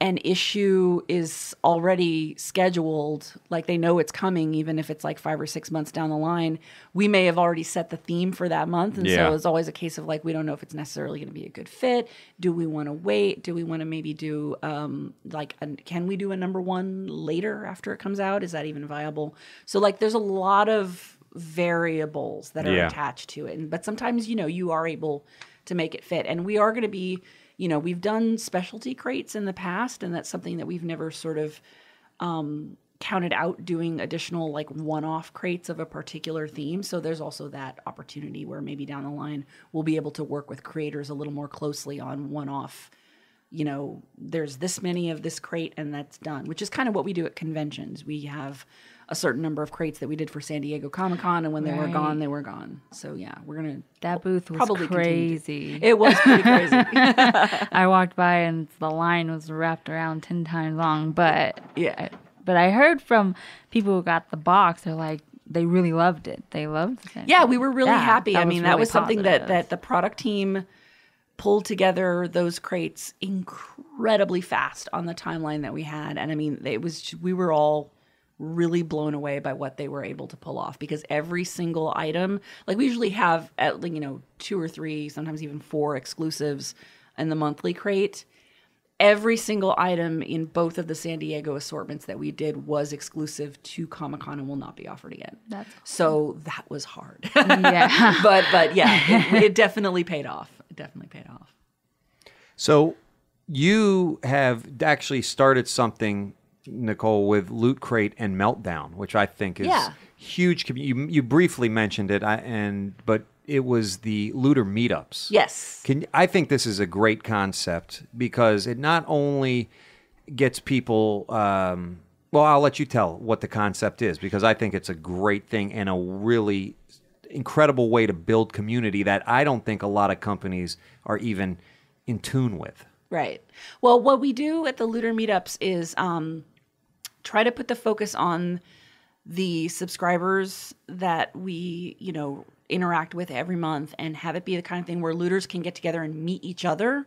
Speaker 3: an issue is already scheduled, like they know it's coming, even if it's like five or six months down the line, we may have already set the theme for that month. And
Speaker 1: Yeah.
Speaker 3: so it's always a case of like, we don't know if it's necessarily going to be a good fit. Do we want to wait? Do we want to maybe do, um, like, a, can we do a number one later after it comes out? Is that even viable? So, like, there's a lot of variables that are
Speaker 1: Yeah.
Speaker 3: attached to it. And, but sometimes, you know, you are able to make it fit. And we are going to be, you know, we've done specialty crates in the past, and that's something that we've never sort of um, counted out doing additional like one-off crates of a particular theme. So there's also that opportunity where maybe down the line we'll be able to work with creators a little more closely on one-off. You know, there's this many of this crate, and that's done, which is kind of what we do at conventions. We have a certain number of crates that we did for San Diego Comic Con, and when they were gone, they were gone. So yeah, we're gonna
Speaker 2: That booth was
Speaker 3: probably continue
Speaker 2: crazy.
Speaker 3: It was pretty crazy. (laughs) (laughs)
Speaker 2: I walked by and the line was wrapped around ten times long. But
Speaker 3: Yeah.
Speaker 2: but I heard from people who got the box, they're like they really loved it. They loved it.
Speaker 3: Yeah, we were really
Speaker 2: Yeah,
Speaker 3: happy. I
Speaker 2: that
Speaker 3: mean, that
Speaker 2: really
Speaker 3: was something that that the product team pulled together those crates incredibly fast on the timeline that we had, and I mean, it was we were all really blown away by what they were able to pull off because every single item, like we usually have at like, you know two or three, sometimes even four exclusives in the monthly crate every single item in both of the San Diego assortments that we did was exclusive to Comic Con and will not be offered again.
Speaker 2: That's
Speaker 3: so that was hard.
Speaker 2: yeah. (laughs)
Speaker 3: but but yeah, it, it definitely paid off. It definitely paid off.
Speaker 1: So you have actually started something, Nicole, with Loot Crate and Meltdown, which I think is
Speaker 3: Yeah.
Speaker 1: huge. You you briefly mentioned it, I, and but it was the looter meetups.
Speaker 3: Yes.
Speaker 1: Can I think this is a great concept because it not only gets people. Um, well, I'll let you tell what the concept is because I think it's a great thing and a really incredible way to build community that I don't think a lot of companies are even in tune with.
Speaker 3: Right. Well, what we do at the looter meetups is um, try to put the focus on the subscribers that we, you know, interact with every month and have it be the kind of thing where looters can get together and meet each other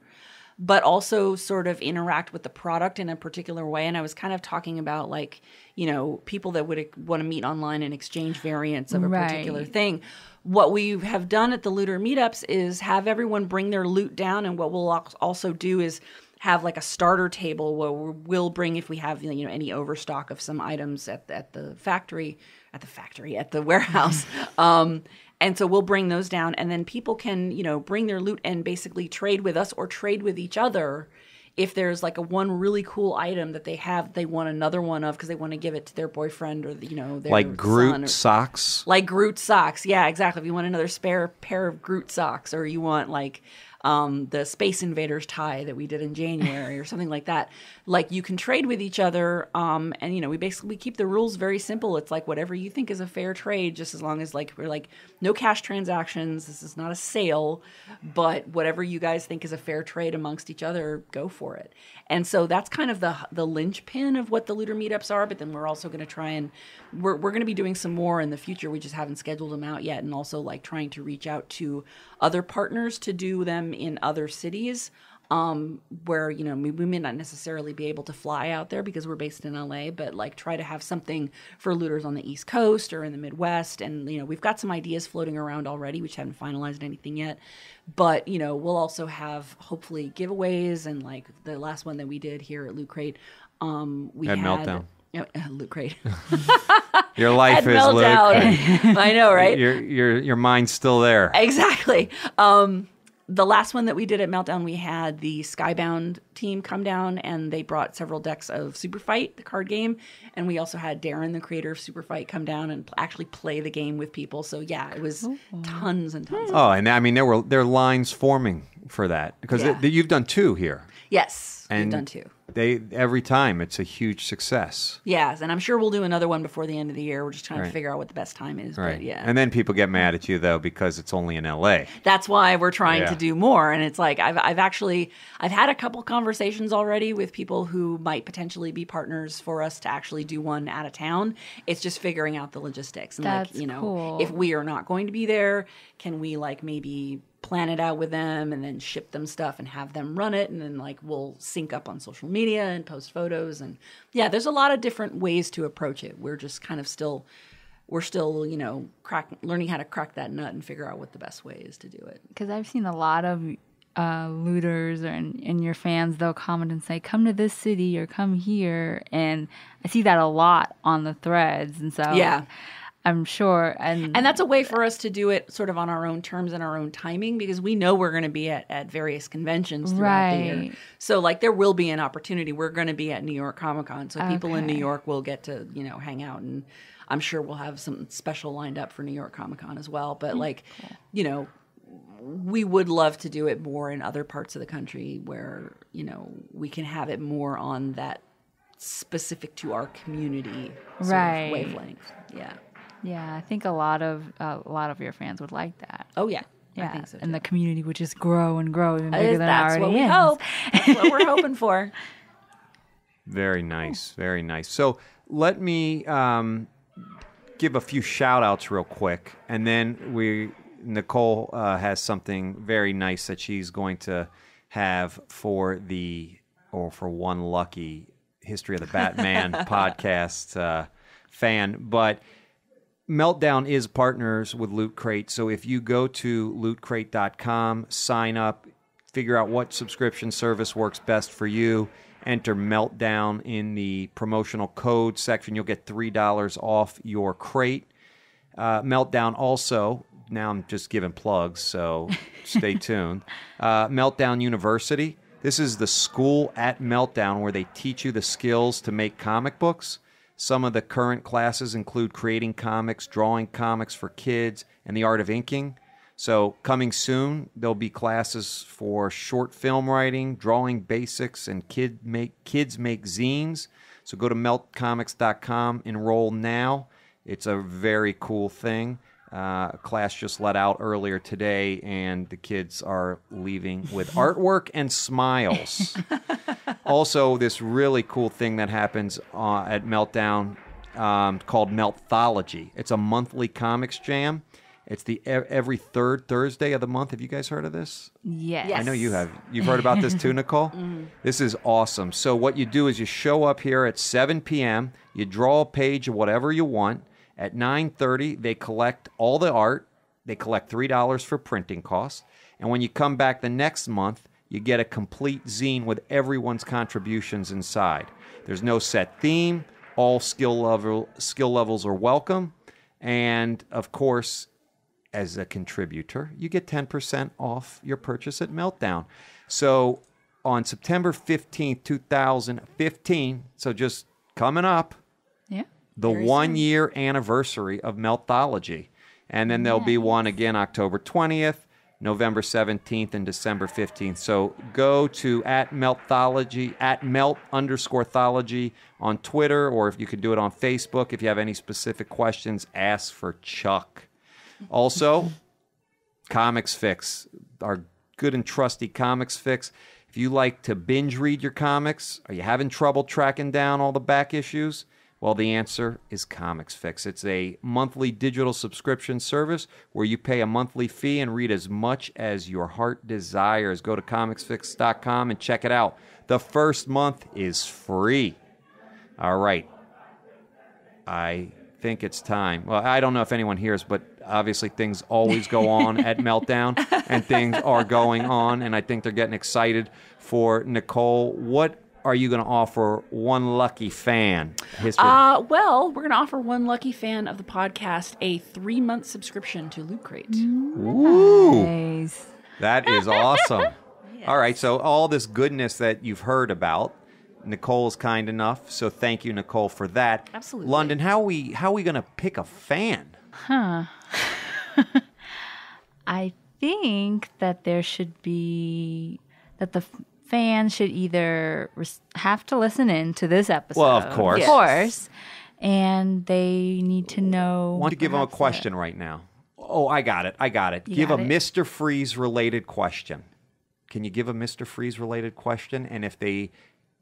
Speaker 3: but also sort of interact with the product in a particular way. And i was kind of talking about like you know people that would want to meet online and exchange variants of a particular thing. What we have done at the looter meetups is have everyone bring their loot down and what we'll also do is have like a starter table where we'll bring if we have you know any overstock of some items at, at the factory at the factory at the (laughs) warehouse um, and so we'll bring those down and then people can you know bring their loot and basically trade with us or trade with each other if there's like a one really cool item that they have they want another one of because they want to give it to their boyfriend or you know their
Speaker 1: like Groot
Speaker 3: or-
Speaker 1: socks.
Speaker 3: like Groot socks. Yeah, exactly. If you want another spare pair of Groot socks, or you want like um, the Space Invaders tie that we did in January or something like that. Like you can trade with each other, um, and you know we basically we keep the rules very simple. It's like whatever you think is a fair trade, just as long as like we're like no cash transactions. This is not a sale, but whatever you guys think is a fair trade amongst each other, go for it. And so that's kind of the the linchpin of what the looter meetups are. But then we're also going to try and we're we're going to be doing some more in the future. We just haven't scheduled them out yet, and also like trying to reach out to other partners to do them in other cities. Um, where you know we, we may not necessarily be able to fly out there because we're based in LA, but like try to have something for looters on the East Coast or in the Midwest, and you know we've got some ideas floating around already, which haven't finalized anything yet. But you know we'll also have hopefully giveaways and like the last one that we did here at Loot Crate, um, we
Speaker 1: At
Speaker 3: had
Speaker 1: Meltdown.
Speaker 3: Uh, (laughs) Loot Crate. (laughs)
Speaker 1: Your life is.
Speaker 3: Meltdown. (laughs) I know, right?
Speaker 1: Your your your mind's still there.
Speaker 3: Exactly. Um, the last one that we did at Meltdown, we had the Skybound team come down and they brought several decks of Superfight, the card game, and we also had Darren, the creator of Superfight, come down and actually play the game with people. So yeah, it was oh, tons and tons. Of
Speaker 1: Oh, and I mean there were there are lines forming for that because
Speaker 3: Yeah.
Speaker 1: you've done two here,
Speaker 3: Yes,
Speaker 1: and
Speaker 3: we've done two.
Speaker 1: They every time it's a huge success.
Speaker 3: Yes, and I'm sure we'll do another one before the end of the year. We're just trying
Speaker 1: Right.
Speaker 3: to figure out what the best time is.
Speaker 1: Right.
Speaker 3: But yeah.
Speaker 1: And then people get mad at you though because it's only in L.A.
Speaker 3: that's why we're trying
Speaker 1: Yeah.
Speaker 3: to do more and it's like I've, I've actually i've had a couple conversations already with people who might potentially be partners for us to actually do one out of town it's just figuring out the logistics and
Speaker 2: That's
Speaker 3: like you know
Speaker 2: cool.
Speaker 3: if we are not going to be there can we like maybe plan it out with them and then ship them stuff and have them run it. And then like we'll sync up on social media and post photos. And yeah there's a lot of different ways to approach it. We're just kind of still we're still you know crack learning how to crack that nut and figure out what the best way is to do it.
Speaker 2: Because I've seen a lot of uh, looters or and, and your fans they'll comment and say come to this city or come here. And I see that a lot on the threads. And so
Speaker 3: Yeah.
Speaker 2: I'm sure and
Speaker 3: And that's a way for us to do it sort of on our own terms and our own timing because we know we're going to be at, at various conventions throughout the year.
Speaker 2: Right.
Speaker 3: So, like, there will be an opportunity. We're going to be at New York Comic Con. So, people in New York will get to, you know, hang out. And I'm sure we'll have some special lined up for New York Comic Con as well. But, mm, like, you know, we would love to do it more in other parts of the country where, you know, we can have it more on that specific to our community sort
Speaker 2: Right.
Speaker 3: of wavelength. Yeah.
Speaker 2: Yeah I think a lot of uh, a lot of your fans would like that
Speaker 3: Oh, yeah.
Speaker 2: yeah
Speaker 3: I think so.
Speaker 2: and the community would just grow and grow even bigger
Speaker 3: Is-
Speaker 2: than
Speaker 3: that's
Speaker 2: it
Speaker 3: what
Speaker 2: already
Speaker 3: we
Speaker 2: is
Speaker 3: hope. That's what we're (laughs) hoping for.
Speaker 1: Very nice, very nice. So let me um, give a few shout outs real quick, and then we Nicole uh, has something very nice that she's going to have for the or for one lucky history of the Batman (laughs) podcast uh, fan, but. Meltdown is partners with Loot Crate. So if you go to lootcrate.com, sign up, figure out what subscription service works best for you, enter Meltdown in the promotional code section, you'll get $3 off your crate. Uh, Meltdown also, now I'm just giving plugs, so (laughs) stay tuned. Uh, Meltdown University. This is the school at Meltdown where they teach you the skills to make comic books. Some of the current classes include creating comics, drawing comics for kids, and the art of inking. So, coming soon, there'll be classes for short film writing, drawing basics, and kid make kids make zines. So, go to meltcomics.com, enroll now. It's a very cool thing. Uh, class just let out earlier today, and the kids are leaving with (laughs) artwork and smiles. (laughs) also, this really cool thing that happens uh, at Meltdown um, called Meltthology. It's a monthly comics jam. It's the e- every third Thursday of the month. Have you guys heard of this?
Speaker 2: yes
Speaker 3: Yes.
Speaker 1: I know you have. You've heard about this too, (laughs) Nicole? This is awesome. So, what you do is you show up here at 7 p.m., you draw a page of whatever you want. At 9:30, they collect all the art. They collect $3 for printing costs. And when you come back the next month, you get a complete zine with everyone's contributions inside. There's no set theme. All skill level skill levels are welcome. And of course, as a contributor, you get 10% off your purchase at Meltdown. So on September 15th, 2015, so just coming up, the one year anniversary of Meltthology. And then there'll be one again October 20th, November 17th and December 15th. So go to at Meltology, at Melt underscore Thology on Twitter, or if you could do it on Facebook. If you have any specific questions, ask for Chuck. Also, Comics Fix, our good and trusty Comics Fix. If you like to binge read your comics, are you having trouble tracking down all the back issues? Well, the answer is Comics Fix. It's a monthly digital subscription service where you pay a monthly fee and read as much as your heart desires. Go to comicsfix.com and check it out. The first month is free. All right. I think it's time. Well, I don't know if anyone hears, but obviously things always go on at (laughs) Meltdown, and things are going on, and I think they're getting excited for Nicole. What are you going to offer one lucky fan? History.
Speaker 3: Uh, well, we're going to offer one lucky fan of the podcast a three month subscription to Loot Crate.
Speaker 1: Ooh,
Speaker 2: Nice.
Speaker 1: that is awesome. (laughs) All right, so all this goodness that you've heard about. Nicole's kind enough, so thank you, Nicole, for that.
Speaker 3: Absolutely.
Speaker 1: Londyn, how are we how are we gonna pick a fan? Huh. (laughs)
Speaker 2: I think that there should be that the f- fans should either res- have to listen in to this episode.
Speaker 1: Well, of course.
Speaker 2: of course, and they need to know.
Speaker 1: I want to give them a
Speaker 2: perhaps
Speaker 1: question right now. Oh, I got it. I got it. give
Speaker 2: got
Speaker 1: a
Speaker 2: it?
Speaker 1: Mr. Freeze related question. Can you give a Mr. Freeze related question? And if they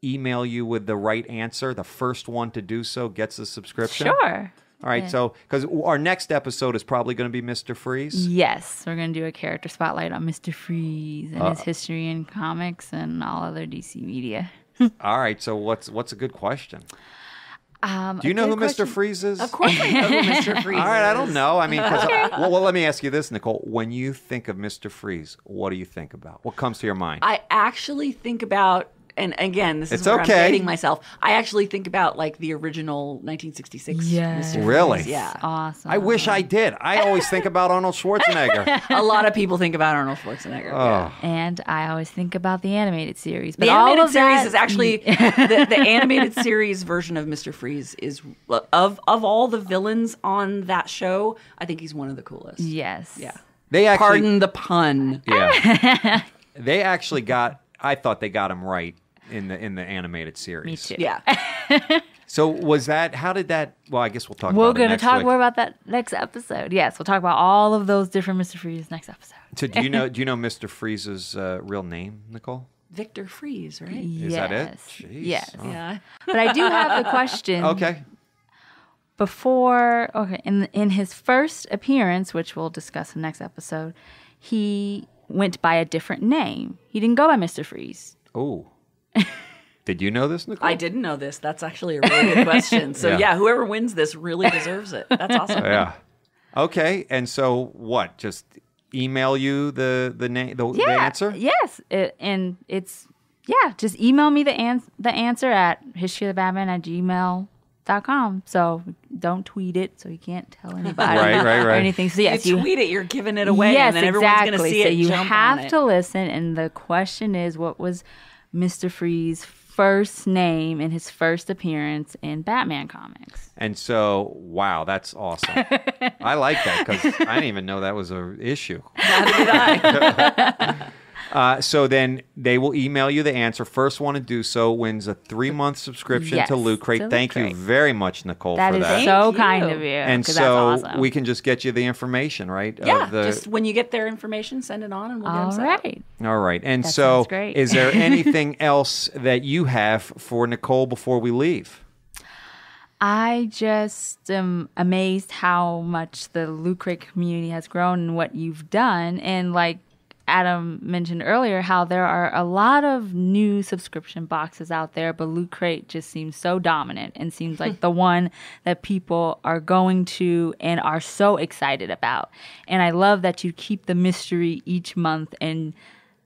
Speaker 1: email you with the right answer, the first one to do so gets a subscription.
Speaker 2: Sure.
Speaker 1: All right. So, because our next episode is probably going to be Mr. Freeze.
Speaker 2: Yes, we're gonna do a character spotlight on Mister Freeze and
Speaker 1: Uh.
Speaker 2: his history in comics and all other DC media. (laughs)
Speaker 1: All right. So, what's what's a good question?
Speaker 2: Um,
Speaker 1: Do you know who
Speaker 2: good
Speaker 1: Mr. Freeze is?
Speaker 3: Of course, I know who Mr. (laughs) Freeze
Speaker 1: All right, I don't know. I mean, 'cause (laughs) well, well, let me ask you this, Nicole. When you think of Mr. Freeze, what do you think about? What comes to your mind?
Speaker 3: I actually think about, and again, this is
Speaker 1: It's
Speaker 3: where
Speaker 1: okay.
Speaker 3: I'm dating myself. I actually think about like the original 1966.
Speaker 2: Yes.
Speaker 3: Mr.
Speaker 1: Really?
Speaker 3: Freeze. Yeah.
Speaker 2: Awesome.
Speaker 1: I wish I did. I always think about Arnold Schwarzenegger. (laughs)
Speaker 3: a lot of people think about Arnold Schwarzenegger.
Speaker 1: Oh.
Speaker 2: And I always think about the animated series. But
Speaker 3: The
Speaker 2: all
Speaker 3: animated
Speaker 2: of
Speaker 3: series
Speaker 2: that-
Speaker 3: is actually (laughs) the, the animated series version of Mr. Freeze is of of all the villains on that show. I think he's one of the coolest.
Speaker 2: yes.
Speaker 3: Yeah.
Speaker 1: They actually,
Speaker 3: Pardon the pun.
Speaker 1: yeah, (laughs) they actually got. I thought they got him right in the in the animated series.
Speaker 2: Me too.
Speaker 3: Yeah. (laughs)
Speaker 1: So was that? How did that? Well, I guess we'll talk.
Speaker 2: We're
Speaker 1: about it
Speaker 2: going to talk
Speaker 1: week.
Speaker 2: more about that next episode. Yes, we'll talk about all of those different Mr. Freeze next episode.
Speaker 1: So do you know? (laughs) Do you know Mr. Freeze's uh, real name, Nicole?
Speaker 3: Victor Fries, right?
Speaker 1: Is
Speaker 2: yes.
Speaker 1: that it? Jeez.
Speaker 2: Yes.
Speaker 1: Oh.
Speaker 3: Yeah.
Speaker 2: But I do have the question.
Speaker 1: Okay.
Speaker 2: before okay in in his first appearance which we'll discuss in the next episode he went by a different name he didn't go by mr freeze
Speaker 1: Oh. (laughs) Did you know this, Nicole?
Speaker 3: I didn't know this. That's actually a really good question. So
Speaker 1: Yeah.
Speaker 3: yeah. whoever wins this really deserves it. That's awesome.
Speaker 1: Yeah. Okay. And so what? Just email you the the name the, the answer.
Speaker 2: yes it, and it's yeah just email me the ans- the answer at historyofthebatman at gmail.com so don't tweet it so you can't tell (laughs) anybody
Speaker 1: Right, right,
Speaker 2: or
Speaker 1: right.
Speaker 2: anything so yes
Speaker 3: you
Speaker 2: you
Speaker 3: tweet it, you're giving it away,
Speaker 2: yes,
Speaker 3: and then everyone's
Speaker 2: exactly.
Speaker 3: going to see
Speaker 2: so
Speaker 3: it.
Speaker 2: you
Speaker 3: jump
Speaker 2: have
Speaker 3: on it.
Speaker 2: to listen, and the question is, what was Mister Freeze's first name in his first appearance in Batman comics?
Speaker 1: And so, wow, that's awesome. (laughs) I like that because I didn't even know that was a issue.
Speaker 3: Neither did I. (laughs)
Speaker 1: Uh, so then they will email you the answer. First one to do so wins a three month subscription
Speaker 2: Yes,
Speaker 1: to Loot Crate.
Speaker 2: to Loot
Speaker 1: Thank you very much, Nicole,
Speaker 2: That
Speaker 1: for
Speaker 2: is
Speaker 1: that.
Speaker 2: so
Speaker 3: Thank
Speaker 2: kind
Speaker 3: you.
Speaker 2: of you.
Speaker 1: and
Speaker 2: 'cause
Speaker 1: so
Speaker 2: that's awesome.
Speaker 1: we can just get you the information, right? of
Speaker 3: yeah,
Speaker 1: the-
Speaker 3: just when you get their information, send it on, and we'll get
Speaker 2: all
Speaker 3: them set up.
Speaker 2: right.
Speaker 1: All right. And
Speaker 2: That
Speaker 1: so,
Speaker 2: great.
Speaker 1: is there (laughs) anything else that you have for Nicole before we leave?
Speaker 2: I just am amazed how much the Loot Crate community has grown and what you've done. And like Adam mentioned earlier, how there are a lot of new subscription boxes out there, but Loot Crate just seems so dominant and seems like (laughs) the one that people are going to and are so excited about. And I love that you keep the mystery each month and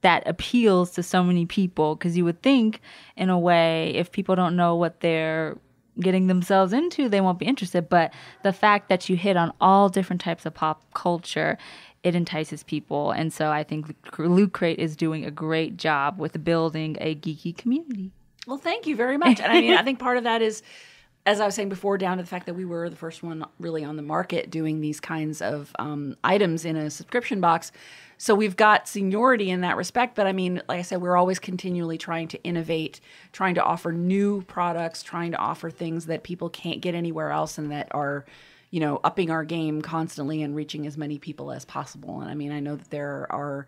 Speaker 2: that appeals to so many people because you would think in a way if people don't know what they're getting themselves into they won't be interested but the fact that you hit on all different types of pop culture it entices people and so i think loot crate is doing a great job with building a geeky community
Speaker 3: Well, thank you very much. And I mean, I think part of that is as I was saying before, down to the fact that we were the first one really on the market doing these kinds of um, items in a subscription box. So we've got seniority in that respect. But I mean, like I said, we're always continually trying to innovate, trying to offer new products, trying to offer things that people can't get anywhere else and that are, you know, upping our game constantly and reaching as many people as possible. And I mean, I know that there are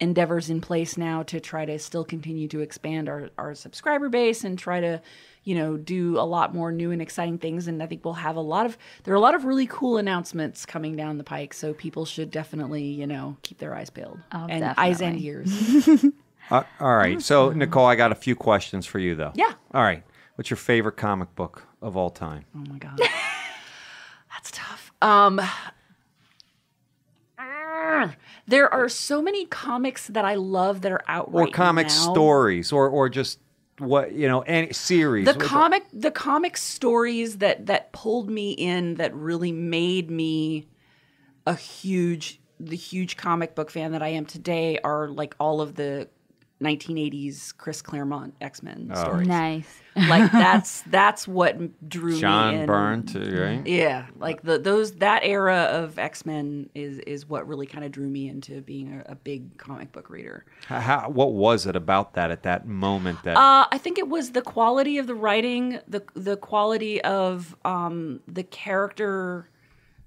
Speaker 3: endeavors in place now to try to still continue to expand our, our subscriber base and try to you know do a lot more new and exciting things and i think we'll have a lot of there are a lot of really cool announcements coming down the pike so people should definitely you know keep their eyes peeled
Speaker 2: Oh,
Speaker 3: and eyes and
Speaker 2: definitely.
Speaker 3: ears (laughs)
Speaker 1: Uh, all right. So, Nicole, I got a few questions for you, though.
Speaker 3: Yeah.
Speaker 1: All right. What's your favorite comic book of all time?
Speaker 3: oh my god that's tough um (sighs) there are so many comics that I love that are out
Speaker 1: Or
Speaker 3: right
Speaker 1: comic
Speaker 3: now.
Speaker 1: stories, or or just what you know, any series.
Speaker 3: the comic the comic stories that that pulled me in that really made me a huge the huge comic book fan that I am today are like all of the 1980s Chris Claremont X-Men
Speaker 1: Oh.
Speaker 3: stories.
Speaker 2: Nice.
Speaker 3: Like (laughs) that's that's what drew me
Speaker 1: John
Speaker 3: in.
Speaker 1: Byrne, too, right?
Speaker 3: Yeah, like the those that era of X-Men is is what really kind of drew me into being a, a big comic book reader.
Speaker 1: How, what was it about that at that moment that?
Speaker 3: Uh, I think it was the quality of the writing, the the quality of um, the character,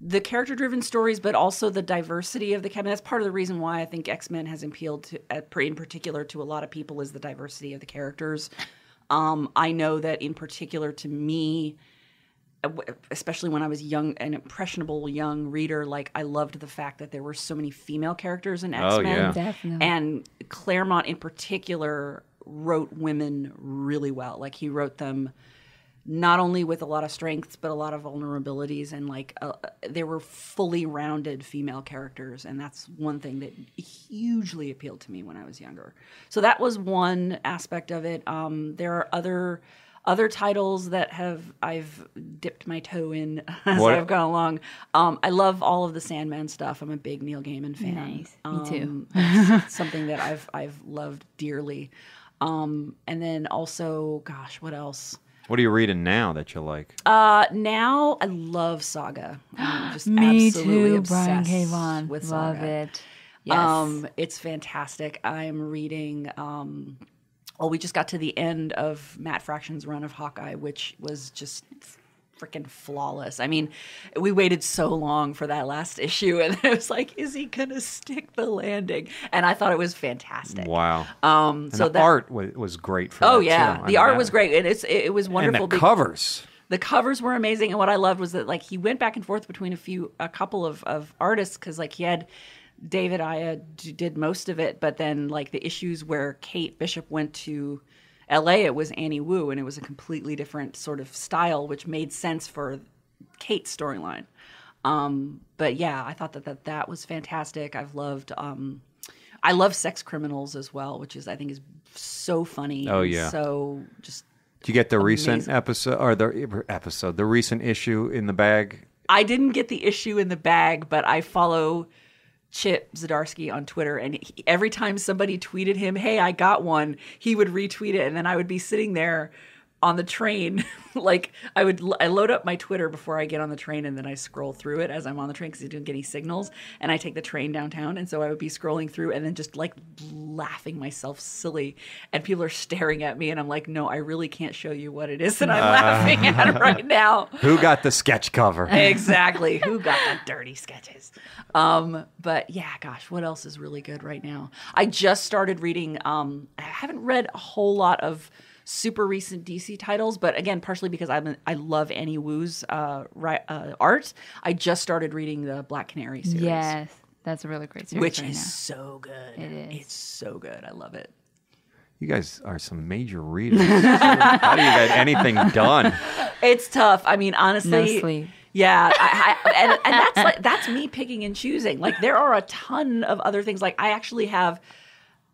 Speaker 3: the character driven stories, but also the diversity of the cast. That's part of the reason why I think X Men has appealed to, uh, in particular, to a lot of people is the diversity of the characters. Um, I know that in particular to me, uh, especially when I was young, an impressionable young reader, like I loved the fact that there were so many female characters in X Men.
Speaker 1: Oh, yeah.
Speaker 2: Definitely.
Speaker 3: And Claremont, in particular, wrote women really well. Like he wrote them not only with a lot of strengths, but a lot of vulnerabilities, and like uh, they were fully rounded female characters. And that's one thing that hugely appealed to me when I was younger. So that was one aspect of it. Um, there are other. Other titles that have I've dipped my toe in (laughs) as
Speaker 1: What-
Speaker 3: I've gone along. Um, I love all of the Sandman stuff. I'm a big Neil Gaiman fan.
Speaker 2: Nice. Me too.
Speaker 3: Um, (laughs) that's something that I've I've loved dearly. Um, and then also, gosh, what else?
Speaker 1: What are you reading now that you like?
Speaker 3: Uh, now I love Saga. I'm just (gasps)
Speaker 2: Me
Speaker 3: absolutely
Speaker 2: too, Brian K. Vaughan.
Speaker 3: with
Speaker 2: Love
Speaker 3: Saga.
Speaker 2: it. Yes.
Speaker 3: Um, it's fantastic. I'm reading. Um, well, we just got to the end of Matt Fraction's run of Hawkeye, which was just freaking flawless. I mean, we waited so long for that last (laughs) issue, and it was like, is he gonna stick the landing? And I thought it was fantastic.
Speaker 1: Wow.
Speaker 3: Um,
Speaker 1: and
Speaker 3: so
Speaker 1: the
Speaker 3: that,
Speaker 1: art was, was great for
Speaker 3: Oh
Speaker 1: that,
Speaker 3: yeah,
Speaker 1: too. I
Speaker 3: the
Speaker 1: mean,
Speaker 3: art was great, and it's it, it was
Speaker 1: And
Speaker 3: wonderful.
Speaker 1: the covers.
Speaker 3: the covers were amazing and what i loved was that like he went back and forth between a few a couple of, of artists because like he had david aja d- did most of it but then like the issues where kate bishop went to la it was annie wu and it was a completely different sort of style which made sense for kate's storyline um, but yeah i thought that, that that was fantastic i've loved um, i love sex criminals as well which is i think is so funny
Speaker 1: Oh, yeah.
Speaker 3: so just
Speaker 1: Did you get the recent episode or the episode, the recent issue in the bag?
Speaker 3: I didn't get the issue in the bag, but I follow Chip Zdarsky on Twitter, and he, every time somebody tweeted him, "Hey, I got one," he would retweet it, and then I would be sitting there on the train, (laughs) like I would I load up my Twitter before I get on the train, and then I scroll through it as I'm on the train because I didn't get any signals, and I take the train downtown, and so I would be scrolling through, and then just like laughing myself silly, and people are staring at me, and I'm like, "No, I really can't show you what it is that I'm laughing at (laughs) right now."
Speaker 1: Who got the sketch cover?
Speaker 3: exactly. Who got the dirty sketches? Um, but yeah, gosh, what else is really good right now? I just started reading. Um, I haven't read a whole lot of super recent DC titles, but again, partially because I'm I love Annie Wu's uh, ri- uh, art. I just started reading the Black Canary series.
Speaker 2: yes. That's a really great series.
Speaker 3: Which
Speaker 2: right
Speaker 3: is
Speaker 2: now.
Speaker 3: so good.
Speaker 2: It is.
Speaker 3: It's so good. I love it.
Speaker 1: You guys are some major readers. (laughs) How do you get anything done?
Speaker 3: It's tough. I mean, honestly,
Speaker 2: No sleep.
Speaker 3: Yeah, I, I, and, and that's like that's me picking and choosing. Like there are a ton of other things. Like I actually have.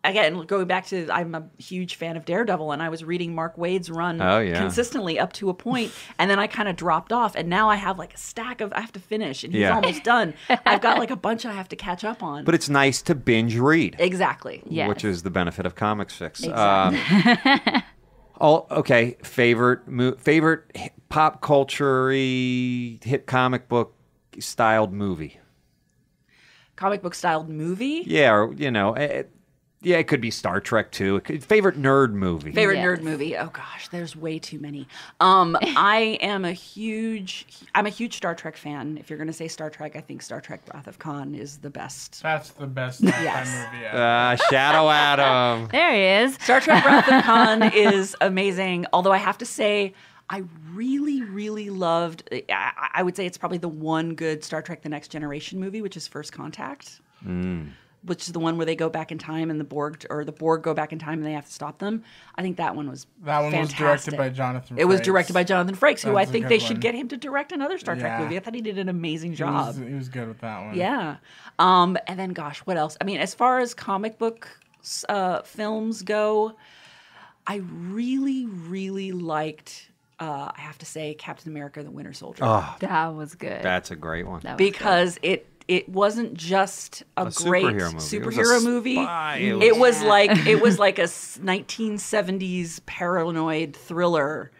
Speaker 3: Again, going back to, I'm a huge fan of Daredevil, and I was reading Mark Waid's run
Speaker 1: Oh, yeah.
Speaker 3: consistently up to a point, (laughs) and then I kind of dropped off, and now I have like a stack of I have to finish, and he's
Speaker 1: Yeah.
Speaker 3: almost done. (laughs) I've got like a bunch I have to catch up on.
Speaker 1: But it's nice to binge read,
Speaker 3: exactly,
Speaker 2: Yes.
Speaker 1: which is the benefit of Comics Fix.
Speaker 3: Exactly. (laughs)
Speaker 1: Um, Oh, okay. Favorite mo- favorite hi- pop culture hit comic book styled movie.
Speaker 3: Comic book styled movie.
Speaker 1: Yeah, or you know, eh, yeah, it could be Star Trek too. Could, favorite nerd movie.
Speaker 3: Favorite
Speaker 2: Yes.
Speaker 3: nerd movie? Oh gosh, there's way too many. Um, (laughs) I am a huge, I'm a huge Star Trek fan. If you're gonna say Star Trek, I think Star Trek: Wrath of Khan is the best.
Speaker 4: That's the best sci-fi
Speaker 3: Yes.
Speaker 4: movie ever.
Speaker 1: Uh, Shadow (laughs) Adam.
Speaker 2: There he is.
Speaker 3: Star Trek: Wrath of Khan (laughs) is amazing. Although I have to say, I really, really loved. I, I would say it's probably the one good Star Trek: The Next Generation movie, which is First Contact. Which is the one where they go back in time and the Borg or the Borg go back in time and they have to stop them. I think that one was
Speaker 4: That one was directed by Jonathan.
Speaker 3: It was directed by Jonathan Frakes, who I think they
Speaker 4: one.
Speaker 3: should get him to direct another Star Trek
Speaker 4: Yeah.
Speaker 3: movie. I thought he did an amazing
Speaker 4: He
Speaker 3: job.
Speaker 4: was, he was good with that one.
Speaker 3: Yeah. Um, and then, gosh, what else? I mean, as far as comic book uh, films go, I really, really liked. Uh, I have to say, Captain America: The Winter Soldier,
Speaker 1: Oh,
Speaker 2: That was good.
Speaker 1: that's a great one.
Speaker 2: That was good.
Speaker 3: because it it wasn't just a,
Speaker 1: A
Speaker 3: great
Speaker 1: superhero movie. It was
Speaker 3: movie.
Speaker 1: spy. It
Speaker 3: It
Speaker 1: was-
Speaker 3: was like it was like a s- 1970s paranoid thriller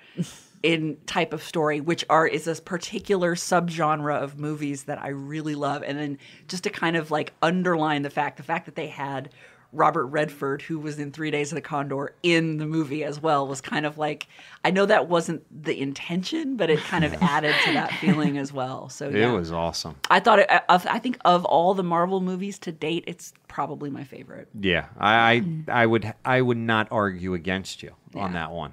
Speaker 3: in type of story, which are is a particular subgenre of movies that I really love. And then just to kind of like underline the fact, the fact that they had Robert Redford, who was in Three Days of the Condor, in the movie as well, was kind of like I know that wasn't the intention, but it kind of (laughs) added to that feeling as well. So
Speaker 1: It was awesome.
Speaker 3: I thought it, of, I think of all the Marvel movies to date, it's probably my favorite.
Speaker 1: Yeah, I, I, I would, I would not argue against you on that one.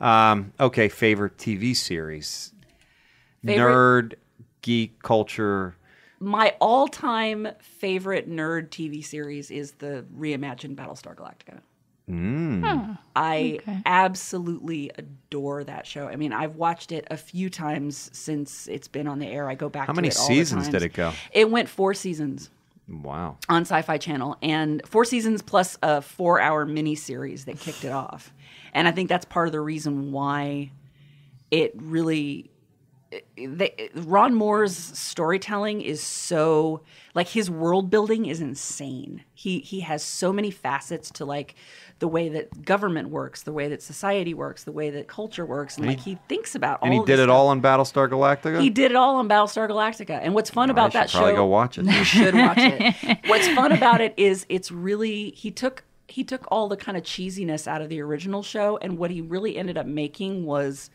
Speaker 1: Um, okay, favorite TV series,
Speaker 3: Favorite-
Speaker 1: nerd, geek culture.
Speaker 3: My all-time favorite nerd TV series is the reimagined Battlestar Galactica. Hmm. I absolutely adore that show. I mean, I've watched it a few times since it's been on the air. I go back.
Speaker 1: How
Speaker 3: to
Speaker 1: many
Speaker 3: it all the
Speaker 1: seasons did it go?
Speaker 3: It went four seasons.
Speaker 1: Wow.
Speaker 3: on Sci-Fi Channel, and four seasons plus a four-hour miniseries that kicked it off. And I think that's part of the reason why it really. They, Ron Moore's storytelling is so like his world building is insane. He he has so many facets to like the way that government works, the way that society works, the way that culture works, and, like he thinks about all.
Speaker 1: And he
Speaker 3: of
Speaker 1: did it
Speaker 3: stuff.
Speaker 1: all on Battlestar Galactica.
Speaker 3: He did it all on Battlestar Galactica. And what's fun
Speaker 1: I
Speaker 3: about
Speaker 1: should
Speaker 3: that
Speaker 1: probably
Speaker 3: show?
Speaker 1: go watch it. (laughs)
Speaker 3: You should watch it. (laughs) what's fun about it is it's really he took he took all the kind of cheesiness out of the original show, and what he really ended up making was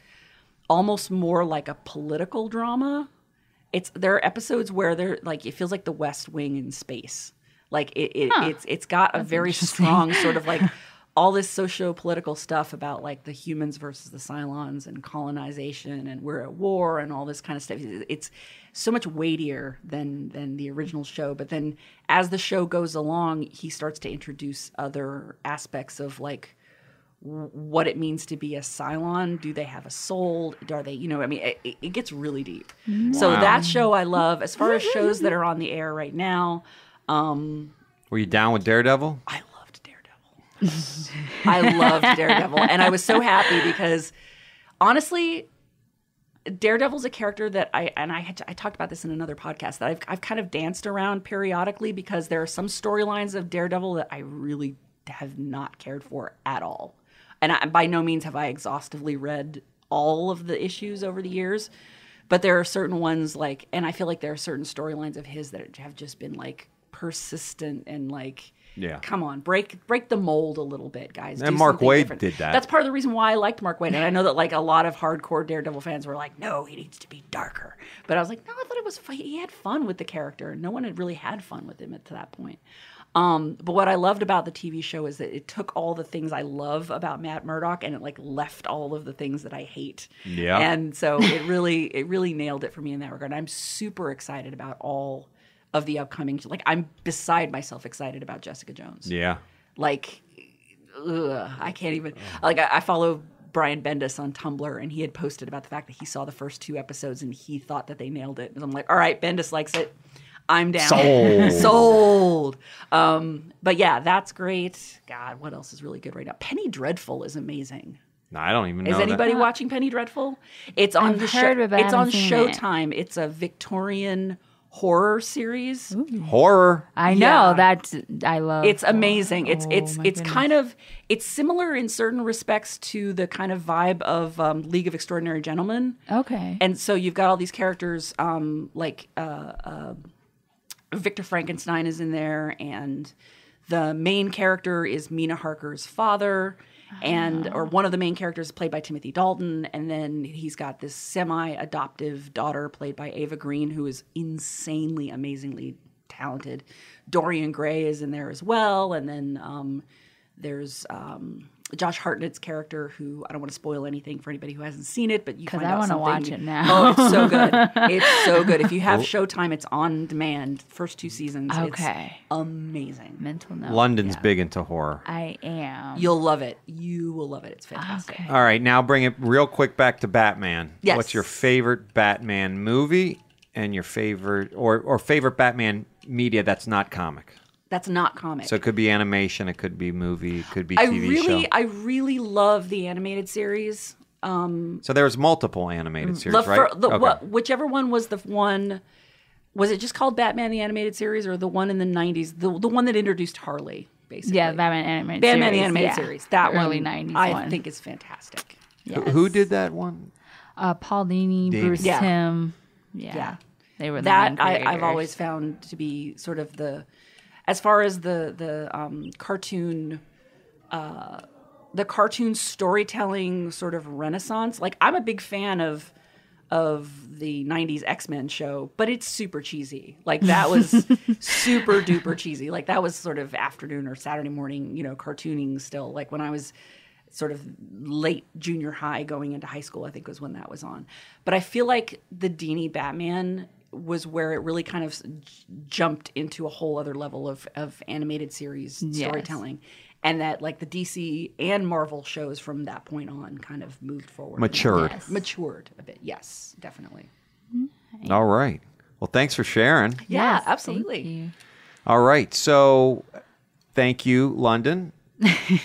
Speaker 3: almost more like a political drama. It's there are episodes where they're like it feels like the West Wing in space. Like it, it it's it's got a very strong sort of like (laughs) all this socio-political stuff about like the humans versus the Cylons and colonization and we're at war and all this kind of stuff. It's so much weightier than than the original show. But then as the show goes along, he starts to introduce other aspects of like what it means to be a Cylon. Do they have a soul? Are they, you know, I mean, it, it gets really deep. So that show I love. As far as (laughs) shows that are on the air right now, um,
Speaker 1: Were you down with Daredevil?
Speaker 3: I loved Daredevil. (laughs) I loved Daredevil. And I was so happy because honestly, Daredevil's a character that I and I had I talked about this in another podcast that I've I've kind of danced around periodically because there are some storylines of Daredevil that I really have not cared for at all. And I, by no means have I exhaustively read all of the issues over the years, but there are certain ones like and I feel like there are certain storylines of his that have just been like persistent and like
Speaker 1: Yeah.
Speaker 3: come on break break the mold a little bit guys
Speaker 1: And
Speaker 3: Do
Speaker 1: Mark Waid
Speaker 3: different.
Speaker 1: did that.
Speaker 3: that's part of the reason why I liked Mark Waid. And I know that like a lot of hardcore Daredevil fans were like, no, he needs to be darker. But I was like, no, I thought it was fun. He had fun with the character. No one had really had fun with him at to that point. Um, but what I loved about the TV show is that it took all the things I love about Matt Murdock and it like left all of the things that I hate.
Speaker 1: Yeah.
Speaker 3: And so it really, it really nailed it for me in that regard. I'm super excited about all of the upcoming. Like I'm beside myself excited about Jessica Jones
Speaker 1: Yeah.
Speaker 3: like ugh, I can't even like I, I follow Brian Bendis on Tumblr and he had posted about the fact that he saw the first two episodes and he thought that they nailed it. And I'm like, all right, Bendis likes it. I'm down.
Speaker 1: Sold. (laughs)
Speaker 3: Sold. Um, but yeah, that's great. God, what else is really good right now? Penny Dreadful is amazing.
Speaker 1: No, I don't even know.
Speaker 3: Is
Speaker 1: that.
Speaker 3: anybody watching Penny Dreadful? It's on
Speaker 2: I've
Speaker 3: the
Speaker 2: heard
Speaker 3: show.
Speaker 2: of it, but I
Speaker 3: It's on
Speaker 2: haven't it.
Speaker 3: Showtime. It's a Victorian horror series.
Speaker 1: Horror.
Speaker 2: I know
Speaker 3: Yeah.
Speaker 2: that's I love.
Speaker 3: It's amazing. It's
Speaker 2: Oh,
Speaker 3: it's it's
Speaker 2: goodness.
Speaker 3: kind of it's similar in certain respects to the kind of vibe of um, League of Extraordinary Gentlemen.
Speaker 2: okay.
Speaker 3: And so you've got all these characters, um, like uh, uh, Victor Frankenstein is in there, and the main character is Mina Harker's father, and or one of the main characters played by Timothy Dalton, and then he's got this semi-adoptive daughter played by Ava Green, who is insanely, amazingly talented. Dorian Gray is in there as well, and then um, there's um, Josh Hartnett's character, who I don't want to spoil anything for anybody who hasn't seen it, but you
Speaker 2: 'Cause
Speaker 3: find
Speaker 2: I
Speaker 3: out
Speaker 2: wanna watch it now.
Speaker 3: Oh, it's so good! (laughs) It's so good. If you have oh. Showtime, it's on demand. First two seasons.
Speaker 2: Okay.
Speaker 3: it's amazing.
Speaker 2: mental note.
Speaker 1: Londyn's
Speaker 2: Yeah.
Speaker 1: big into horror.
Speaker 2: I am.
Speaker 3: You'll love it. You will love it. It's fantastic.
Speaker 2: Okay.
Speaker 1: All right, now bring it real quick back to Batman.
Speaker 3: Yes.
Speaker 1: What's your favorite Batman movie and your favorite or or favorite Batman media that's not comic?
Speaker 3: That's not comic.
Speaker 1: So it could be animation, it could be movie, it could be
Speaker 3: I
Speaker 1: TV
Speaker 3: really,
Speaker 1: show.
Speaker 3: I really love the animated series. Um,
Speaker 1: so there's multiple animated series,
Speaker 3: the,
Speaker 1: right?
Speaker 3: fir- the,
Speaker 1: Okay.
Speaker 3: what, whichever one was the one. Was it just called Batman the Animated Series, or the one in the '90s, the the one that introduced Harley, basically?
Speaker 2: Yeah, Batman animated
Speaker 3: Batman
Speaker 2: series.
Speaker 3: the Animated
Speaker 2: yeah.
Speaker 3: Series. That
Speaker 2: early
Speaker 3: one,
Speaker 2: '90s
Speaker 3: I
Speaker 2: one.
Speaker 3: think is fantastic.
Speaker 1: Who- Who did that one?
Speaker 2: uh, Paul Dini,
Speaker 1: Dini.
Speaker 2: Bruce
Speaker 3: Yeah.
Speaker 2: Timm. Yeah.
Speaker 3: Yeah.
Speaker 2: They were the
Speaker 3: that I, I've always found to be sort of the as far as the the um, cartoon uh, the cartoon storytelling sort of renaissance like i'm a big fan of of the 90s x-men show but it's super cheesy. Like that was (laughs) super duper cheesy. Like that was sort of afternoon or saturday morning you know cartooning still. Like when i was sort of late junior high going into high school i think was when that was on. But i feel like the Dini batman was where it really kind of j- jumped into a whole other level of, of animated series
Speaker 2: Yes.
Speaker 3: storytelling and that like the dc and marvel shows from that point on kind of moved forward
Speaker 1: Matured.
Speaker 2: Yes.
Speaker 3: matured a bit yes definitely mm-hmm.
Speaker 1: All right. Well, thanks for sharing.
Speaker 3: yeah
Speaker 2: Yes,
Speaker 3: absolutely.
Speaker 1: All right. So thank you, Londyn. (laughs)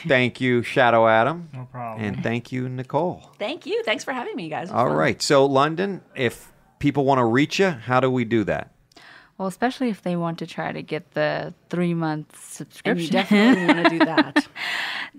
Speaker 1: thank you, Shadow Adam.
Speaker 4: No problem.
Speaker 1: And thank you, Nicole.
Speaker 3: thank you thanks for having me guys It was
Speaker 1: All
Speaker 3: fun.
Speaker 1: right. So, Londyn, if people want to reach you, how do we do that?
Speaker 2: Well, especially if they want to try to get the three month
Speaker 3: and
Speaker 2: subscription.
Speaker 3: you definitely want to do (laughs) that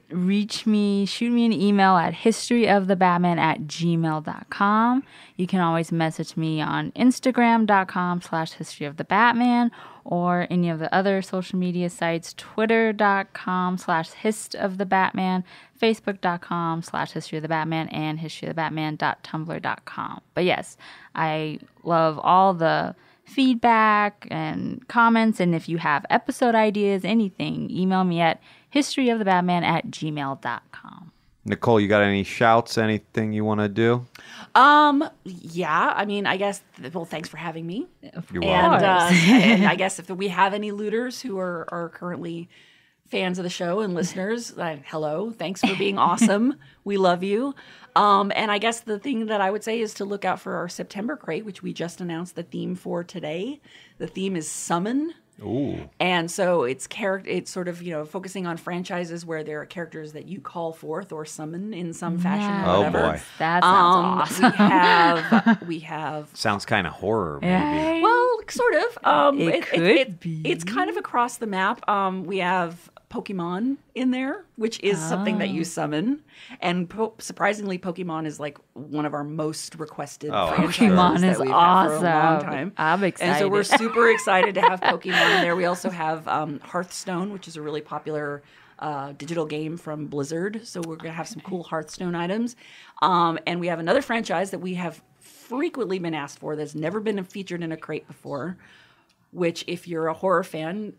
Speaker 2: reach me, shoot me an email at historyofthebatman at gmail.com. You can always message me on Instagram.com slash historyofthebatman or any of the other social media sites, twitter.com slash histofthebatman, facebook.com slash historyofthebatman, and historyofthebatman.tumblr.com. But yes, I love all the feedback and comments. And if you have episode ideas, anything, email me at historyofthebatman at gmail.com.
Speaker 1: Nicole, you got any shouts, anything you want to do?
Speaker 3: Um. Yeah. I mean, I guess. Well, thanks for having me.
Speaker 1: You're
Speaker 3: And, uh, (laughs) and I guess if we have any looters who are are currently fans of the show and listeners, uh, hello. Thanks for being (laughs) awesome. We love you. Um. And I guess the thing that I would say is to look out for our September crate, which we just announced the theme for today. The theme is summon.
Speaker 1: Ooh.
Speaker 3: And so it's character. It's sort of you know focusing on franchises where there are characters that you call forth or summon in some fashion or
Speaker 1: Oh,
Speaker 3: whatever.
Speaker 1: boy.
Speaker 2: That
Speaker 3: Um,
Speaker 2: sounds
Speaker 3: we
Speaker 2: awesome.
Speaker 3: have (laughs) we have
Speaker 1: Sounds kind of horror, maybe.
Speaker 2: Right?
Speaker 3: well, sort of. Um,
Speaker 2: It could be.
Speaker 3: It's kind of across the map. Um, we have Pokemon in there, which is something that
Speaker 2: Oh.
Speaker 3: you summon, and po- surprisingly, Pokemon is like one of our most requested
Speaker 1: Oh, I'm
Speaker 3: franchises.
Speaker 2: Pokemon
Speaker 3: that
Speaker 2: is
Speaker 3: we've had for a long
Speaker 2: awesome.
Speaker 3: time.
Speaker 2: I'm excited.
Speaker 3: And so we're (laughs) super excited to have Pokemon in there. We also have um, Hearthstone, which is a really popular uh, digital game from Blizzard. So we're going to have some cool Hearthstone items. Um, and we have another franchise that we have frequently been asked for that's never been featured in a crate before, which, if you're a horror fan,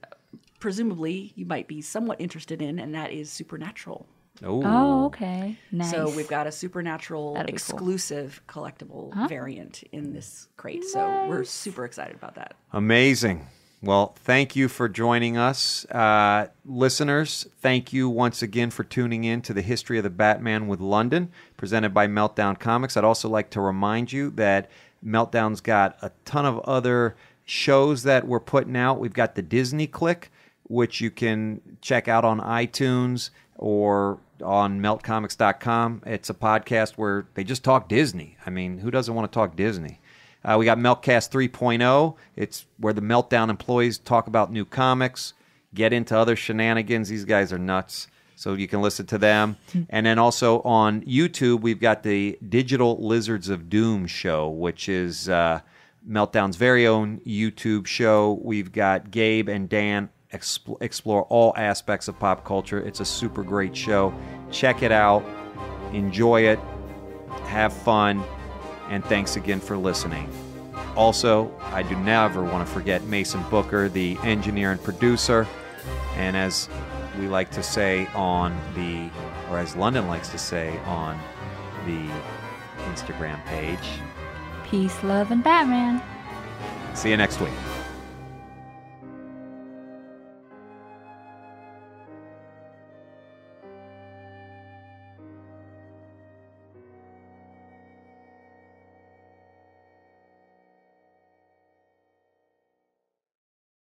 Speaker 3: presumably you might be somewhat interested in, and that is Supernatural.
Speaker 1: Ooh.
Speaker 2: Oh, okay. Nice.
Speaker 3: So we've got a Supernatural
Speaker 2: That'd cool.
Speaker 3: exclusive collectible variant in this crate. So we're super excited about that.
Speaker 1: Amazing. Well, thank you for joining us. Uh, listeners, thank you once again for tuning in to the History of the Batman with Londyn, presented by Meltdown Comics. I'd also like to remind you that Meltdown's got a ton of other shows that we're putting out. We've got the Disney Click, which you can check out on iTunes or on meltcomics.com. It's a podcast where they just talk Disney. I mean, who doesn't want to talk Disney? Uh, we got Meltcast 3.0. It's where the Meltdown employees talk about new comics, get into other shenanigans. These guys are nuts. So you can listen to them. (laughs) And then also on YouTube, we've got the Digital Lizards of Doom show, which is uh, Meltdown's very own YouTube show. We've got Gabe and Dan expl- explore all aspects of pop culture. It's a super great show. Check it out, enjoy it, have fun, and thanks again for listening. Also, I do never want to forget Mason Booker, the engineer and producer. And as we like to say on the, or as Londyn likes to say on the Instagram page,
Speaker 2: Peace, love, and Batman.
Speaker 1: see you next week.